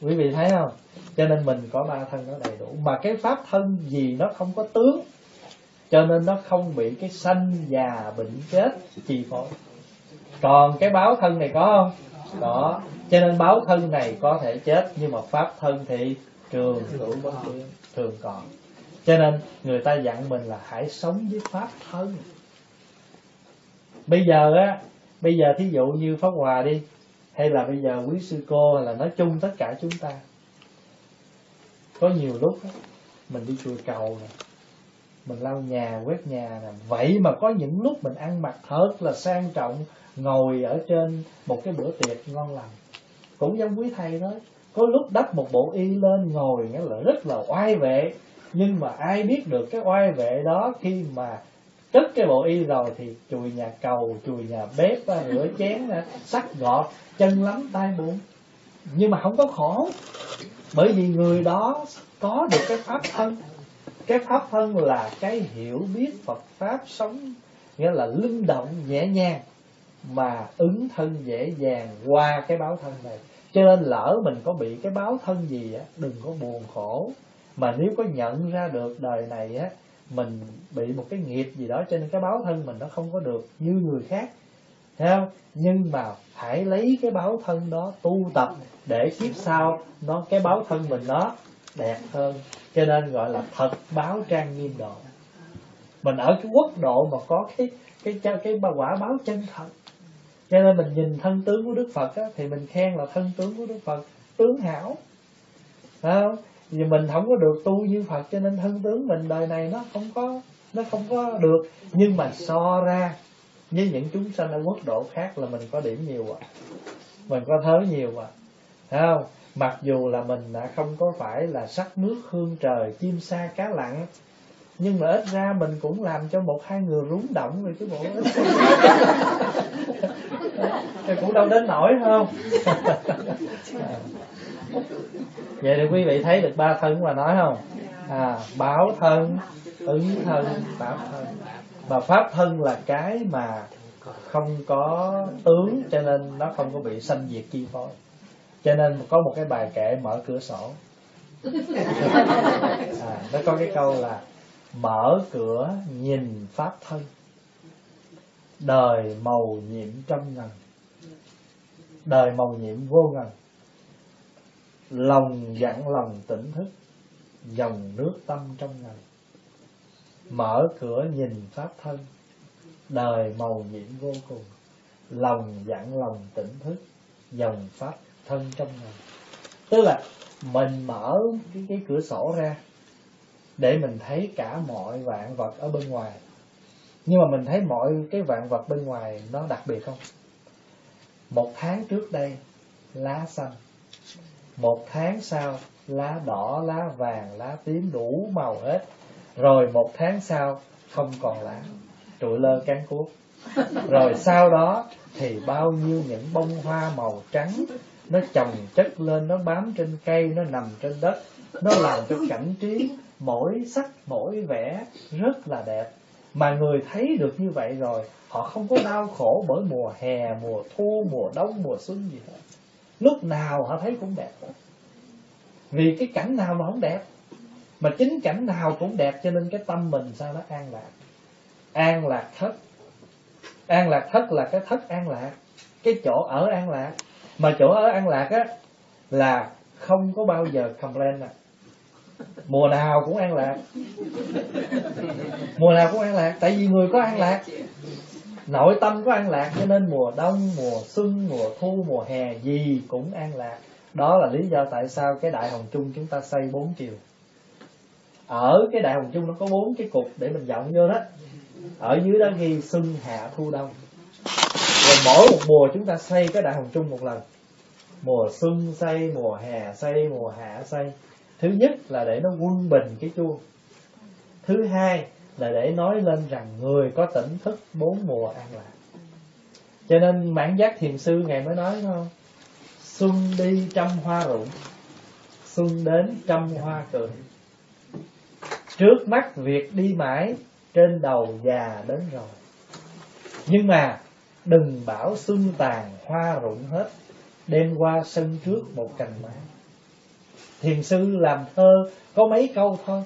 Quý vị thấy không? Cho nên mình có ba thân nó đầy đủ. Mà cái pháp thân gì nó không có tướng cho nên nó không bị cái sanh già bệnh chết chi phối. Còn cái báo thân này có không? Có. Cho nên báo thân này có thể chết nhưng mà pháp thân thì trường hữu bất biến thường còn. Cho nên người ta dặn mình là hãy sống với pháp thân. Bây giờ á bây giờ thí dụ như pháp hòa đi hay là bây giờ quý sư cô là nói chung tất cả chúng ta có nhiều lúc á, mình đi chùa cầu này mình lau nhà, quét nhà nè. Vậy mà có những lúc mình ăn mặc thật là sang trọng, ngồi ở trên một cái bữa tiệc ngon lành. Cũng giống quý thầy đó có lúc đắp một bộ y lên ngồi nghĩa là rất là oai vệ. Nhưng mà ai biết được cái oai vệ đó khi mà cất cái bộ y rồi thì chùi nhà cầu, chùi nhà bếp à, rửa chén sắc gọt, chân lắm tay bụng nhưng mà không có khổ. Bởi vì người đó có được cái pháp thân cái pháp thân là cái hiểu biết Phật pháp sống, nghĩa là linh động nhẹ nhàng, mà ứng thân dễ dàng qua cái báo thân này cho nên lỡ mình có bị cái báo thân gì á, đừng có buồn khổ mà nếu có nhận ra được đời này á, mình bị một cái nghiệp gì đó cho nên cái báo thân mình nó không có được như người khác, Thấy không? nhưng mà hãy lấy cái báo thân đó tu tập để kiếp sau nó, cái báo thân mình nó đẹp hơn. Cho nên gọi là thật báo trang nghiêm độ. Mình ở cái quốc độ mà có cái cái cái, cái quả báo chân thật. Cho nên mình nhìn thân tướng của đức phật á, thì mình khen là thân tướng của đức phật tướng hảo. Phải không? Vì mình không có được tu như phật cho nên thân tướng mình đời này nó không có nó không có được. Nhưng mà so ra với những chúng sanh ở quốc độ khác là mình có điểm nhiều à. Mình có thớ nhiều à. Phải không? Mặc dù là mình đã không có phải là sắc nước hương trời, chim sa, cá lặng nhưng mà ít ra mình cũng làm cho một hai người rúng động rồi chứ bộ thì cũng đâu đến nổi không? Vậy thì quý vị thấy được ba thân mà nói không? À báo thân, ứng thân, pháp thân. Mà pháp thân là cái mà không có tướng, cho nên nó không có bị sanh diệt chi phối cho nên có một cái bài kệ mở cửa sổ. À, nó có cái câu là mở cửa nhìn pháp thân đời màu nhiệm trăm ngần đời màu nhiệm vô ngần lòng dặn lòng tỉnh thức dòng nước tâm trong ngần. Mở cửa nhìn pháp thân đời màu nhiệm vô cùng lòng dặn lòng tỉnh thức dòng pháp thân trong ngần tức là mình mở cái, cái cửa sổ ra để mình thấy cả mọi vạn vật ở bên ngoài. Nhưng mà mình thấy mọi cái vạn vật bên ngoài nó đặc biệt không? Một tháng trước đây lá xanh. Một tháng sau lá đỏ lá vàng lá tím đủ màu hết. Rồi một tháng sau không còn lá. Trụi lơ cán cuốc. Rồi sau đó thì bao nhiêu những bông hoa màu trắng nó chồng chất lên, nó bám trên cây, nó nằm trên đất. Nó làm cho cảnh trí mỗi sắc, mỗi vẻ rất là đẹp. Mà người thấy được như vậy rồi, họ không có đau khổ bởi mùa hè, mùa thu, mùa đông, mùa xuân gì hết. Lúc nào họ thấy cũng đẹp. Vì cái cảnh nào mà không đẹp? Mà chính cảnh nào cũng đẹp cho nên cái tâm mình sao nó an lạc? An lạc thất. An lạc thất là cái thất an lạc. Cái chỗ ở an lạc mà chỗ ở an lạc á, là không có bao giờ complain à. Mùa nào cũng an lạc. Mùa nào cũng an lạc, tại vì người có an lạc. Nội tâm có an lạc, cho nên mùa đông, mùa xuân, mùa thu, mùa hè gì cũng an lạc. Đó là lý do tại sao cái đại hồng chung chúng ta xây bốn chiều ở cái đại hồng chung nó có bốn cái cục để mình dọn vô đó. Ở dưới đó ghi xuân, hạ, thu, đông mỗi một mùa chúng ta xây cái đại hồng chung một lần. Mùa xuân xây, mùa hè xây, mùa hạ xây. Thứ nhất là để nó quân bình cái chuông. Thứ hai là để nói lên rằng người có tỉnh thức bốn mùa an lạc. Cho nên mãn giác thiền sư ngày mới nói không? Xuân đi trăm hoa rụng xuân đến trăm hoa cười trước mắt việc đi mãi, trên đầu già đến rồi. Nhưng mà đừng bảo xuân tàn hoa rụng hết, đêm qua sân trước một cành mai thiền sư làm thơ có mấy câu thôi,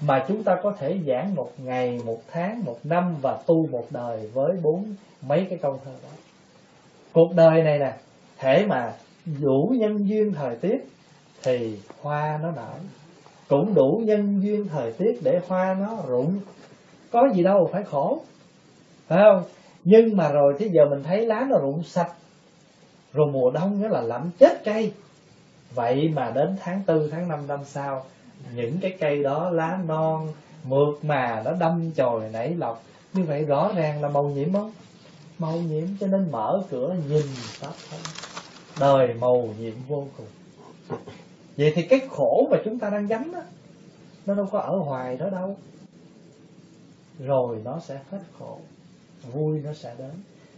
mà chúng ta có thể giảng một ngày, một tháng, một năm và tu một đời với bốn mấy cái câu thơ đó. Cuộc đời này nè, thể mà đủ nhân duyên thời tiết thì hoa nó nở. Cũng đủ nhân duyên thời tiết để hoa nó rụng, có gì đâu, phải khổ. Phải không? Nhưng mà rồi thế giờ mình thấy lá nó rụng sạch rồi mùa đông nó là lạnh chết cây. Vậy mà đến tháng tư tháng năm năm sau những cái cây đó lá non mượt mà nó đâm chồi nảy lọc. Như vậy rõ ràng là màu nhiễm không? Màu nhiễm cho nên mở cửa nhìn pháp thôi đời màu nhiệm vô cùng. Vậy thì cái khổ mà chúng ta đang gánh đó, nó đâu có ở hoài đó đâu. Rồi nó sẽ hết khổ vui nó sẽ đến.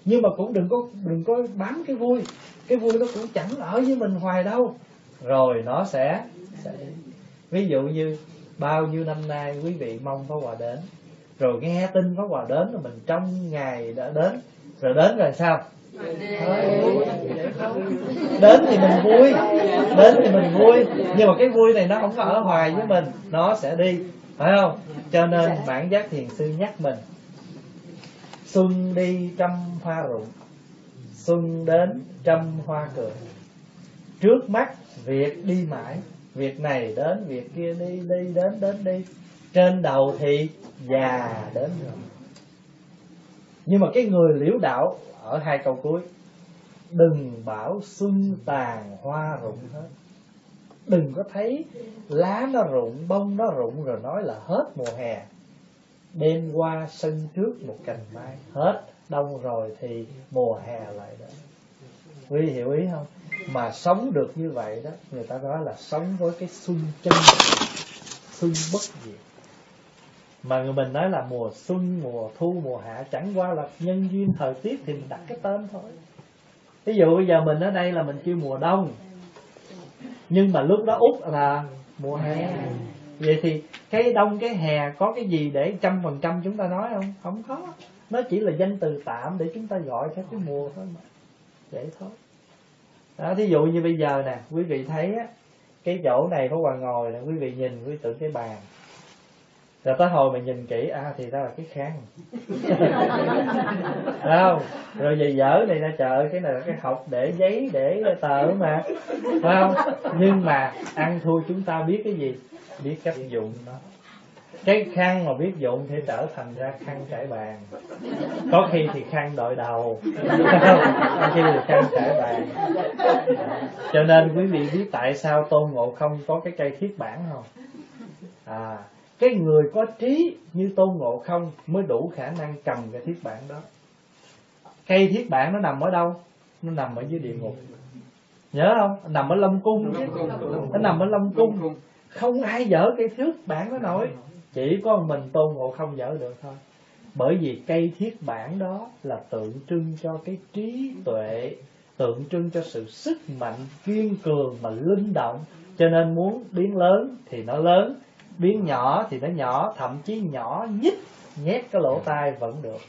Nhưng mà cũng đừng có đừng có bám cái vui. Cái vui nó cũng chẳng ở với mình hoài đâu. Rồi nó sẽ, sẽ ví dụ như bao nhiêu năm nay quý vị mong Pháp Hòa đến. Rồi nghe tin Pháp Hòa đến rồi mình trong ngày đã đến. Rồi đến rồi sao? Đến thì mình vui. Đến thì mình vui. Nhưng mà cái vui này nó không có ở hoài với mình. Nó sẽ đi. Phải không? Cho nên bản giác thiền sư nhắc mình xuân đi trăm hoa rụng xuân đến trăm hoa cười trước mắt, việc đi mãi, việc này đến, việc kia đi đi đến đến đi. Trên đầu thì già đến rồi. Nhưng mà cái người liễu đạo ở hai câu cuối, đừng bảo xuân tàn hoa rụng hết. Đừng có thấy lá nó rụng, bông nó rụng rồi nói là hết mùa hè đêm qua sân trước một cành mai. Hết, đông rồi thì mùa hè lại đó. Quý hiểu ý không? Mà sống được như vậy đó, người ta nói là sống với cái xuân chân, xuân bất diệt. Mà người mình nói là mùa xuân, mùa thu, mùa hạ, chẳng qua là nhân duyên thời tiết thì mình đặt cái tên thôi. Ví dụ bây giờ mình ở đây là mình kêu mùa đông. Nhưng mà lúc đó út là mùa hè vậy thì cái đông, cái hè có cái gì để trăm phần trăm chúng ta nói không? Không có. Nó chỉ là danh từ tạm để chúng ta gọi theo cái mùa thôi mà. Vậy thôi. Đó, thí dụ như bây giờ nè, quý vị thấy á, cái chỗ này có hoàng ngồi nè, quý vị nhìn, quý vị tưởng cái bàn rồi tới hồi mà nhìn kỹ à thì ra là cái khăn không? Rồi về dở này ra chợ cái này là cái hộp để giấy để tờ mà. Phải không? Nhưng mà ăn thua chúng ta biết cái gì? Biết cách dụng nó. Cái khăn mà biết dụng thì trở thành ra khăn trải bàn. Có khi thì khăn đội đầu. Có khi thì khăn trải bàn. Cho nên quý vị biết tại sao tôn ngộ không có cái cây thiết bản không? À cái người có trí như tôn ngộ không mới đủ khả năng cầm cái thiết bản đó. Cây thiết bản nó nằm ở đâu? Nó nằm ở dưới địa ngục. Nhớ không? Nằm ở lâm cung. Chứ nó nằm ở lâm cung. Không ai dở cây thiết bản đó nổi. Chỉ có mình tôn ngộ không dở được thôi. Bởi vì cây thiết bản đó là tượng trưng cho cái trí tuệ tượng trưng cho sự sức mạnh kiên cường mà linh động. Cho nên muốn biến lớn thì nó lớn biến nhỏ thì nó nhỏ thậm chí nhỏ nhất nhét cái lỗ tai vẫn được.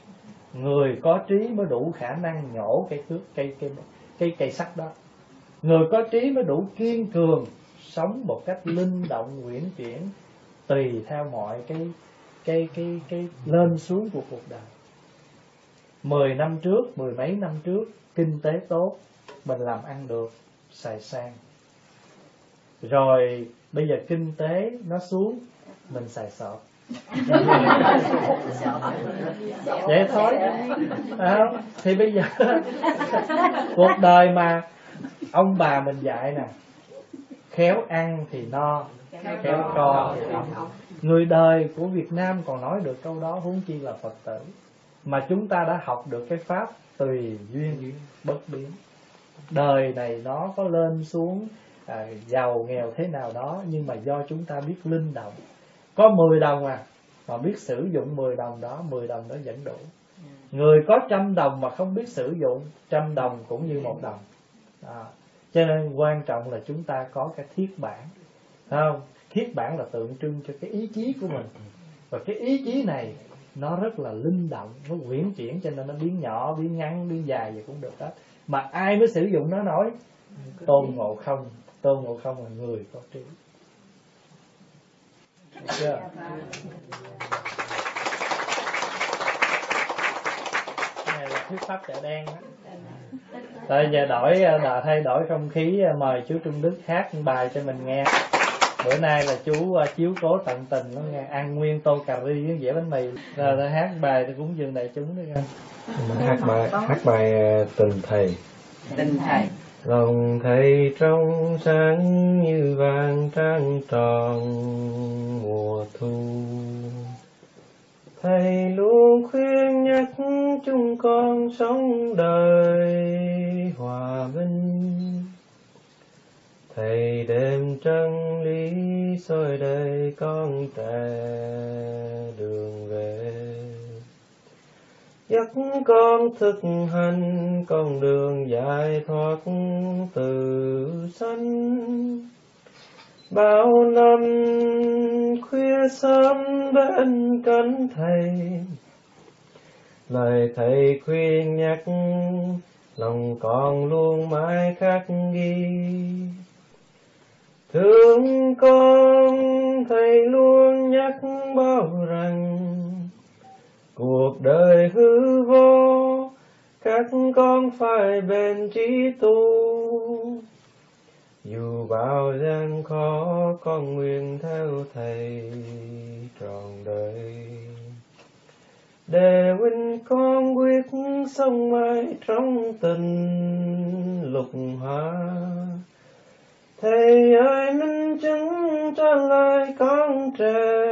Người có trí mới đủ khả năng nhổ cây thước cây cây cây cây sắt đó. Người có trí mới đủ kiên cường sống một cách linh động quyển chuyển tùy theo mọi cái cái cái cái lên xuống của cuộc đời. Mười năm trước mười mấy năm trước kinh tế tốt mình làm ăn được xài sang. Rồi bây giờ kinh tế nó xuống mình xài sọt. Vậy thôi. À, thì bây giờ cuộc đời mà ông bà mình dạy nè khéo ăn thì no khéo co thì ấm người đời của Việt Nam còn nói được câu đó huống chi là Phật tử mà chúng ta đã học được cái pháp tùy duyên bất biến. Đời này nó có lên xuống à, giàu nghèo thế nào đó nhưng mà do chúng ta biết linh động. Có 10 đồng à mà biết sử dụng 10 đồng đó 10 đồng đó vẫn đủ. Người có trăm đồng mà không biết sử dụng trăm đồng cũng như một đồng. À, cho nên quan trọng là chúng ta có cái thiết bản. Không? Thiết bản là tượng trưng cho cái ý chí của mình. Và cái ý chí này nó rất là linh động nó quyển chuyển cho nên nó biến nhỏ biến ngắn biến dài gì cũng được hết. Mà ai mới sử dụng nó nói? Tôn ngộ không tôn ngộ không là người có trí. Được chưa? Này là thuyết pháp chợ đen đó. Tại giờ đổi đà thay đổi không khí mời chú Trung Đức hát bài cho mình nghe. Bữa nay là chú chiếu cố tận tình nó nghe. Ăn nguyên tô cà ri với dẻ bánh mì. Rồi hát bài thì cũng dừng đại chúng đi. Mình hát bài hát bài tình thầy. Tình thầy lòng thầy trong sáng như vàng trăng tròn mùa thu. Thầy luôn khuyên nhắc chúng con sống đời hòa bình. Thầy đem chân lý soi đầy con trẻ đường dắt con thực hành con đường giải thoát từ sanh. Bao năm khuya sớm bên cạnh thầy, lời thầy khuyên nhắc, lòng con luôn mãi khắc ghi. Thương con thầy luôn nhắc bao rằng cuộc đời hư vô, các con phải bền trí tu. Dù bao gian khó, con nguyện theo thầy trọn đời. Để huynh con quyết sống mãi trong tình lục hòa thầy ơi, minh chứng trả lời con trẻ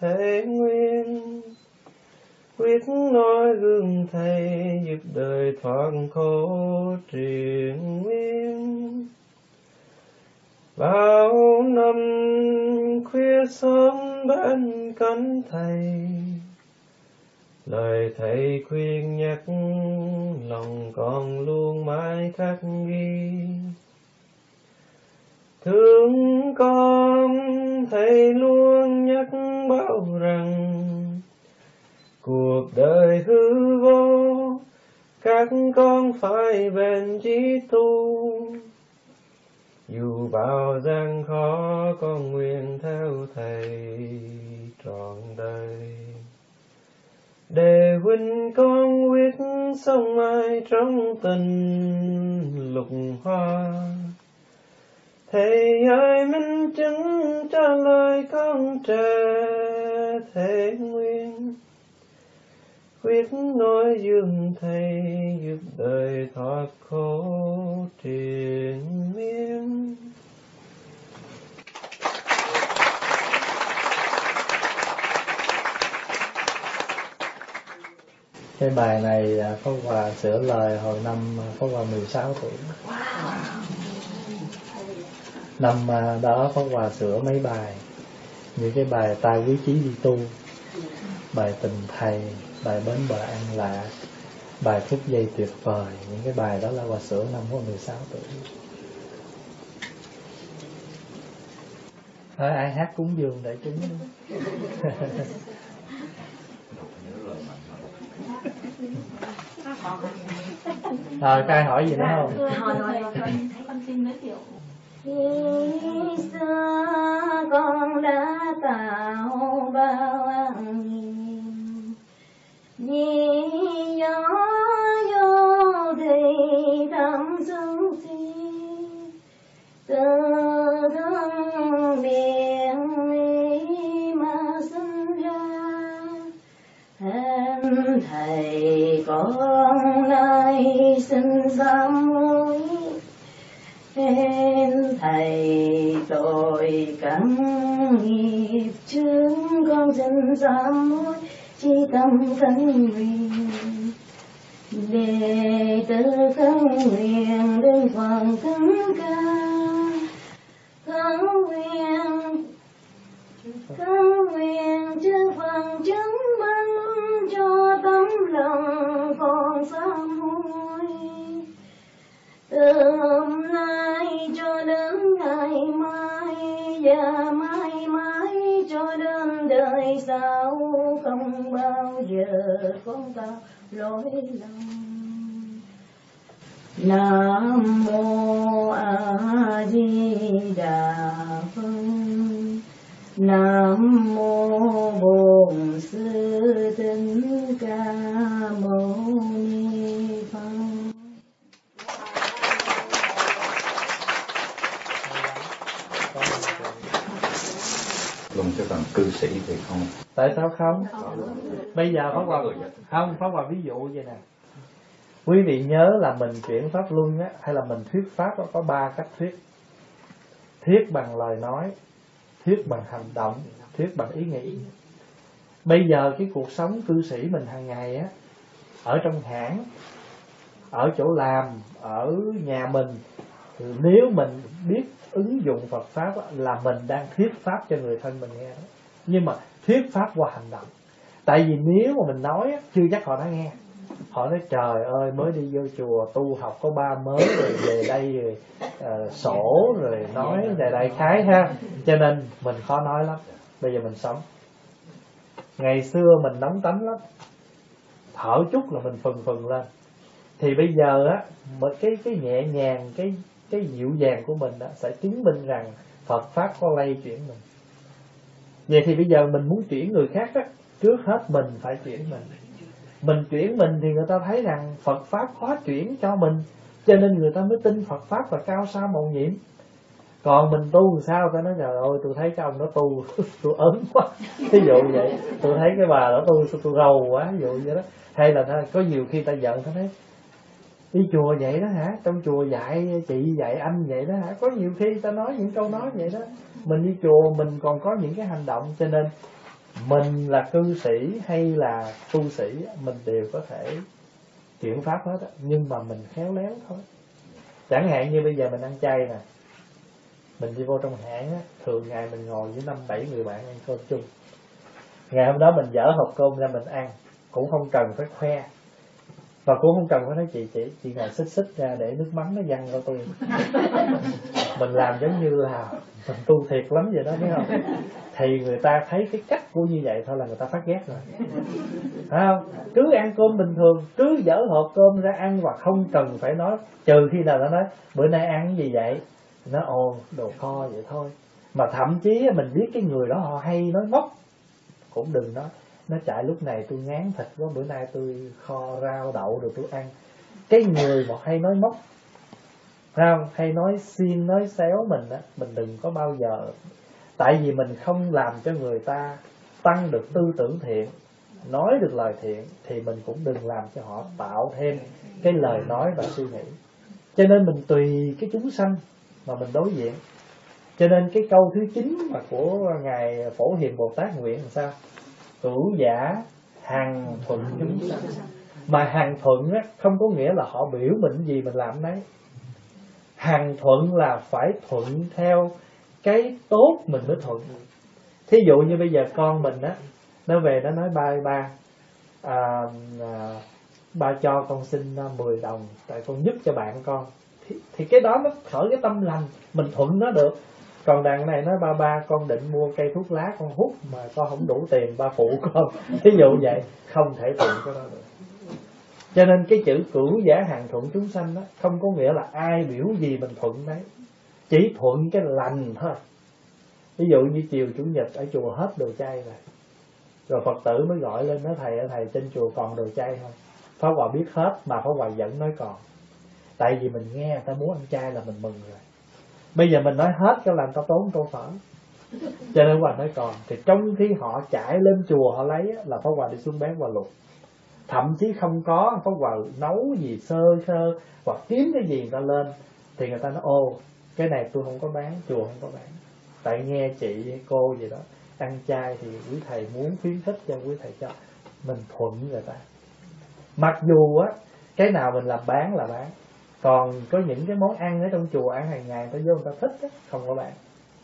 thể nguyên quyết nói gương thầy giúp đời thoát khổ triền nguyên bao năm khuya sớm bên cánh thầy, lời thầy khuyên nhắc lòng con luôn mãi khắc ghi. Thương con thầy luôn nhắc bảo rằng cuộc đời hư vô, các con phải bền chí tu. Dù bao gian khó, con nguyện theo thầy trọn đời. Để huynh con quyết sống mãi trong tình lục hoa. Thầy ơi, minh chứng trả lời con trẻ thế nguyên quyết nói dương thầy giúp đời thoát khổ triền miên. Cái bài này Pháp Hòa sửa lời hồi năm Pháp Hòa 16 tuổi. Năm đó Pháp Hòa sửa mấy bài. Như cái bài ta quý chí đi tu bài tình thầy bài bến bờ an lạ bài phút giây tuyệt vời. Những cái bài đó là Hòa sửa năm có 16 tuổi. Thôi ai hát cúng dường để chúng. Rồi các ai hỏi gì nữa không? Giới thiệu. Khi xưa con đã tạo bao ăn niềm vì gió vô thì thầm sương si từ thân miệng mi mà sinh ra em thầy con nay xin sám hối em thầy tội cắn nghiệp chướng con xin sám hối chi tâm thân nguyện đệ tử khấn nguyện đơn phần thánh ca khấn nguyện khấn nguyện chư phần chứng minh cho tấm lòng còn sám hối từ hôm nay cho đến ngày mai và mai cho đến đời sau không bao giờ con tao lỗi lầm. Nam mô a di đà phật. Nam mô bổn sư thích ca mâu ni phật luôn chứ còn cư sĩ thì không. Tại sao không? Bây giờ pháp hòa không pháp hòa ví dụ vậy nè. Quý vị nhớ là mình chuyển pháp luân á hay là mình thuyết pháp á, có ba cách thuyết. Thuyết bằng lời nói thuyết bằng hành động thuyết bằng ý nghĩ. Bây giờ cái cuộc sống cư sĩ mình hàng ngày á ở trong hãng ở chỗ làm ở nhà mình nếu mình biết ứng dụng Phật pháp á, là mình đang thuyết pháp cho người thân mình nghe đó nhưng mà thuyết pháp qua hành động. Tại vì nếu mà mình nói chưa chắc họ đã nghe. Họ nói trời ơi mới đi vô chùa tu học có ba mới rồi về đây rồi uh, sổ rồi nói đại đại khái ha. Cho nên mình khó nói lắm. Bây giờ mình sống. Ngày xưa mình nóng tánh lắm. Thở chút là mình phừng phừng lên. Thì bây giờ á một cái cái nhẹ nhàng cái cái dịu dàng của mình á, sẽ chứng minh rằng Phật pháp có lay chuyển mình vậy thì bây giờ mình muốn chuyển người khác á trước hết mình phải chuyển mình. Mình chuyển mình thì người ta thấy rằng Phật pháp khó chuyển cho mình cho nên người ta mới tin Phật pháp là cao xa màu nhiệm. Còn mình tu làm sao ta nói trời ơi tôi thấy cái ông đó tu tôi ớn quá. Ví dụ vậy tôi thấy cái bà đó tu tôi rầu quá ví dụ vậy đó. Hay là ta, có nhiều khi ta giận ta thấy đi chùa vậy đó hả? Trong chùa dạy chị dạy anh vậy đó hả? Có nhiều khi ta nói những câu nói vậy đó mình đi chùa, mình còn có những cái hành động. Cho nên, mình là cư sĩ hay là tu sĩ, mình đều có thể chuyển pháp hết á. Nhưng mà mình khéo léo thôi. Chẳng hạn như bây giờ mình ăn chay nè. Mình đi vô trong hãng á, thường ngày mình ngồi với năm, bảy người bạn ăn cơm chung. Ngày hôm đó mình dở hộp cơm ra mình ăn, cũng không cần phải khoe và cũng không cần phải nói chị chị chị ngồi xích xích ra để nước mắm nó văng vào tôi mình làm giống như là mình tu thiệt lắm vậy đó biết không? Thì người ta thấy cái cách của như vậy thôi là người ta phát ghét rồi. Phải không? Cứ ăn cơm bình thường cứ dở hộp cơm ra ăn và không cần phải nói trừ khi nào nó nói bữa nay ăn cái gì vậy? Nó ồ đồ kho vậy thôi. Mà thậm chí mình biết cái người đó họ hay nói móc cũng đừng nói nó chạy lúc này tôi ngán thịt quá, bữa nay tôi kho rau đậu rồi tôi ăn. Cái người mà hay nói móc không hay nói xiên nói xéo mình á, mình đừng có bao giờ. Tại vì mình không làm cho người ta tăng được tư tưởng thiện, nói được lời thiện thì mình cũng đừng làm cho họ tạo thêm cái lời nói và suy nghĩ. Cho nên mình tùy cái chúng sanh mà mình đối diện. Cho nên cái câu thứ chín mà của ngài phổ hiền bồ tát nguyện làm sao? Cửu giả hàng thuận chúng sanh. Mà hàng thuận á, không có nghĩa là họ biểu mình gì mình làm đấy. Hàng thuận là phải thuận theo cái tốt mình mới thuận. Thí dụ như bây giờ con mình á nó về nó nói ba ba à, à, ba cho con xin à, 10 đồng tại con giúp cho bạn con. Thì, thì cái đó nó khởi cái tâm lành mình thuận nó được còn đằng này nói, ba ba, con định mua cây thuốc lá con hút mà con không đủ tiền, ba phụ con. Ví dụ vậy, không thể thuận cái đó được. Cho nên cái chữ cửu giả hàng thuận chúng sanh đó, không có nghĩa là ai biểu gì mình thuận đấy. Chỉ thuận cái lành thôi. Ví dụ như chiều chủ nhật ở chùa hết đồ chay rồi rồi phật tử mới gọi lên nói, thầy thầy trên chùa còn đồ chay không? Pháp hòa biết hết mà pháp hòa vẫn nói còn. Tại vì mình nghe người ta muốn ăn chay là mình mừng rồi bây giờ mình nói hết cái làm ta tốn câu phở. Cho nên hòa nói còn, thì trong khi họ chạy lên chùa họ lấy là pháp hòa đi xuống bán hòa luộc thậm chí không có, pháp hòa nấu gì sơ sơ, hoặc kiếm cái gì người ta lên, thì người ta nói, ô, cái này tôi không có bán, chùa không có bán. Tại nghe chị, cô gì đó, ăn chay thì quý thầy muốn khuyến khích cho quý thầy cho. Mình thuận người ta. Mặc dù á, cái nào mình làm bán là bán còn có những cái món ăn ở trong chùa ăn hàng ngày tới vô người ta thích đó. không có bạn.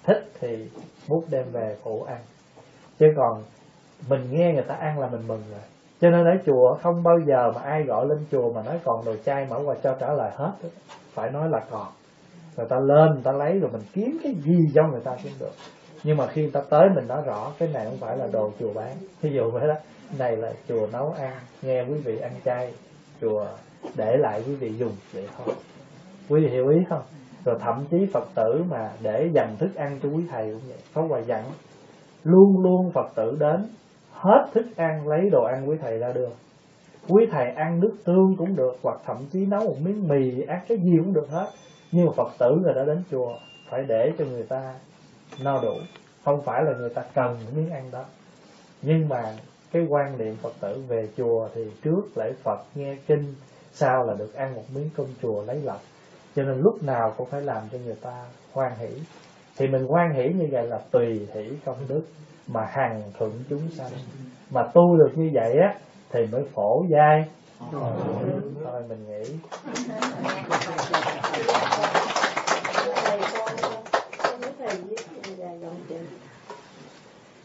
Thích thì bút đem về phụ ăn. Chứ còn mình nghe người ta ăn là mình mừng rồi. Cho nên ở chùa không bao giờ mà ai gọi lên chùa mà nói còn đồ chay mở qua cho trả lời hết phải nói là còn. Người ta lên, người ta lấy rồi mình kiếm cái gì cho người ta cũng được. Nhưng mà khi người ta tới mình nói rõ, cái này không phải là đồ chùa bán. Ví dụ vậy đó. Này là chùa nấu ăn, nghe quý vị ăn chay, chùa để lại quý vị dùng vậy thôi. Quý vị hiểu ý không? Rồi thậm chí phật tử mà để dành thức ăn cho quý thầy cũng vậy. Có hòa dặn, luôn luôn phật tử đến, hết thức ăn lấy đồ ăn quý thầy ra đưa. Quý thầy ăn nước tương cũng được, hoặc thậm chí nấu một miếng mì ăn cái gì cũng được hết. Nhưng mà phật tử người đã đến chùa, phải để cho người ta no đủ. Không phải là người ta cần miếng ăn đó. Nhưng mà cái quan niệm phật tử về chùa thì trước lễ phật nghe kinh sau là được ăn một miếng cơm chùa lấy lọc. Cho nên lúc nào cũng phải làm cho người ta hoan hỷ. Thì mình hoan hỷ như vậy là tùy hỷ công đức mà hằng thuận chúng sanh. Mà tu được như vậy á, thì mới phổ giai. Thôi, mình nghĩ.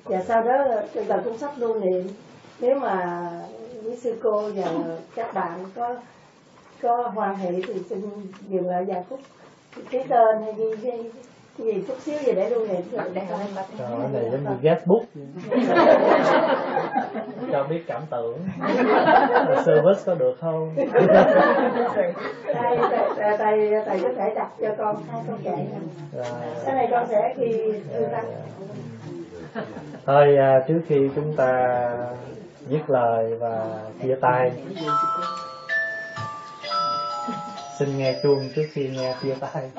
Và sau đó, chúng ta cũng sắp lưu niệm. Nếu mà quý sư cô và các bạn có có hoan hỷ thì xin dừng lại vài phút ký tên hay ghi ghi gì chút xíu gì để lưu niệm rồi để Trời ơi, này giống như guestbook cho biết cảm tưởng. Service có được không? Thầy thầy thầy thầy có thể đặt cho con hai câu rồi. Cái này con sẽ ghi thư thôi à, trước khi chúng ta dứt lời và chia tay. Xin nghe chuông trước khi nghe chia tay.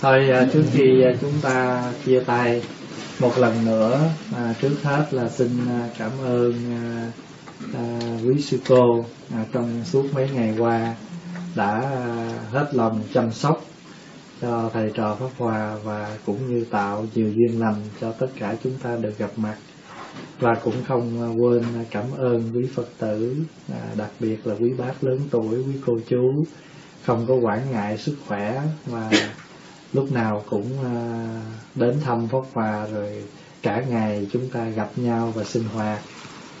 Thôi à, trước khi à, chúng ta chia tay một lần nữa à, trước hết là xin à, cảm ơn à, à, quý sư cô à, trong suốt mấy ngày qua đã à, hết lòng chăm sóc cho thầy trò pháp hòa và cũng như tạo nhiều duyên lành cho tất cả chúng ta được gặp mặt. Và cũng không quên cảm ơn quý phật tử à, đặc biệt là quý bác lớn tuổi, quý cô chú, không có quản ngại sức khỏe mà lúc nào cũng à, đến thăm pháp hòa rồi cả ngày chúng ta gặp nhau và sinh hoạt.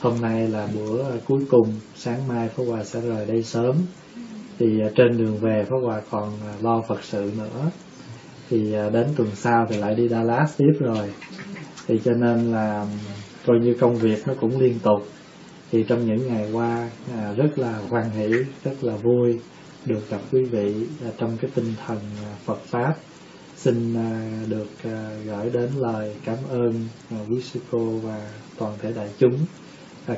Hôm nay là bữa cuối cùng, sáng mai pháp hòa sẽ rời đây sớm thì à, trên đường về pháp hòa còn à, lo phật sự nữa. Thì à, đến tuần sau thì lại đi Dallas tiếp rồi. Thì cho nên là coi như công việc nó cũng liên tục. Thì trong những ngày qua à, rất là hoan hỷ rất là vui được gặp quý vị à, trong cái tinh thần à, Phật pháp. Xin à, được à, gửi đến lời cảm ơn à, quý sư cô và toàn thể đại chúng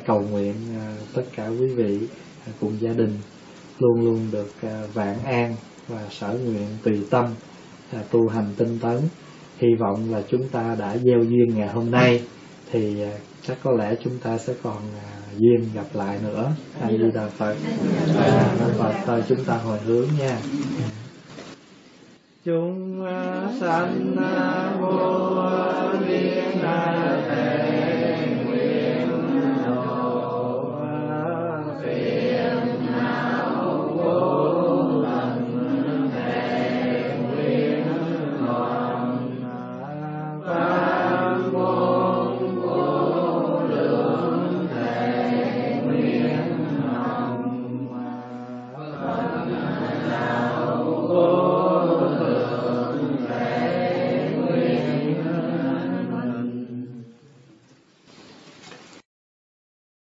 cầu nguyện à, tất cả quý vị à, cùng gia đình luôn luôn được à, vạn an và sở nguyện tùy tâm à, tu hành tinh tấn. Hy vọng là chúng ta đã gieo duyên ngày hôm nay thì à, chắc có lẽ chúng ta sẽ còn duyên gặp lại nữa. A di đà phật. À, phật thôi chúng ta hồi hướng nha. Chúng sanh vô biên thể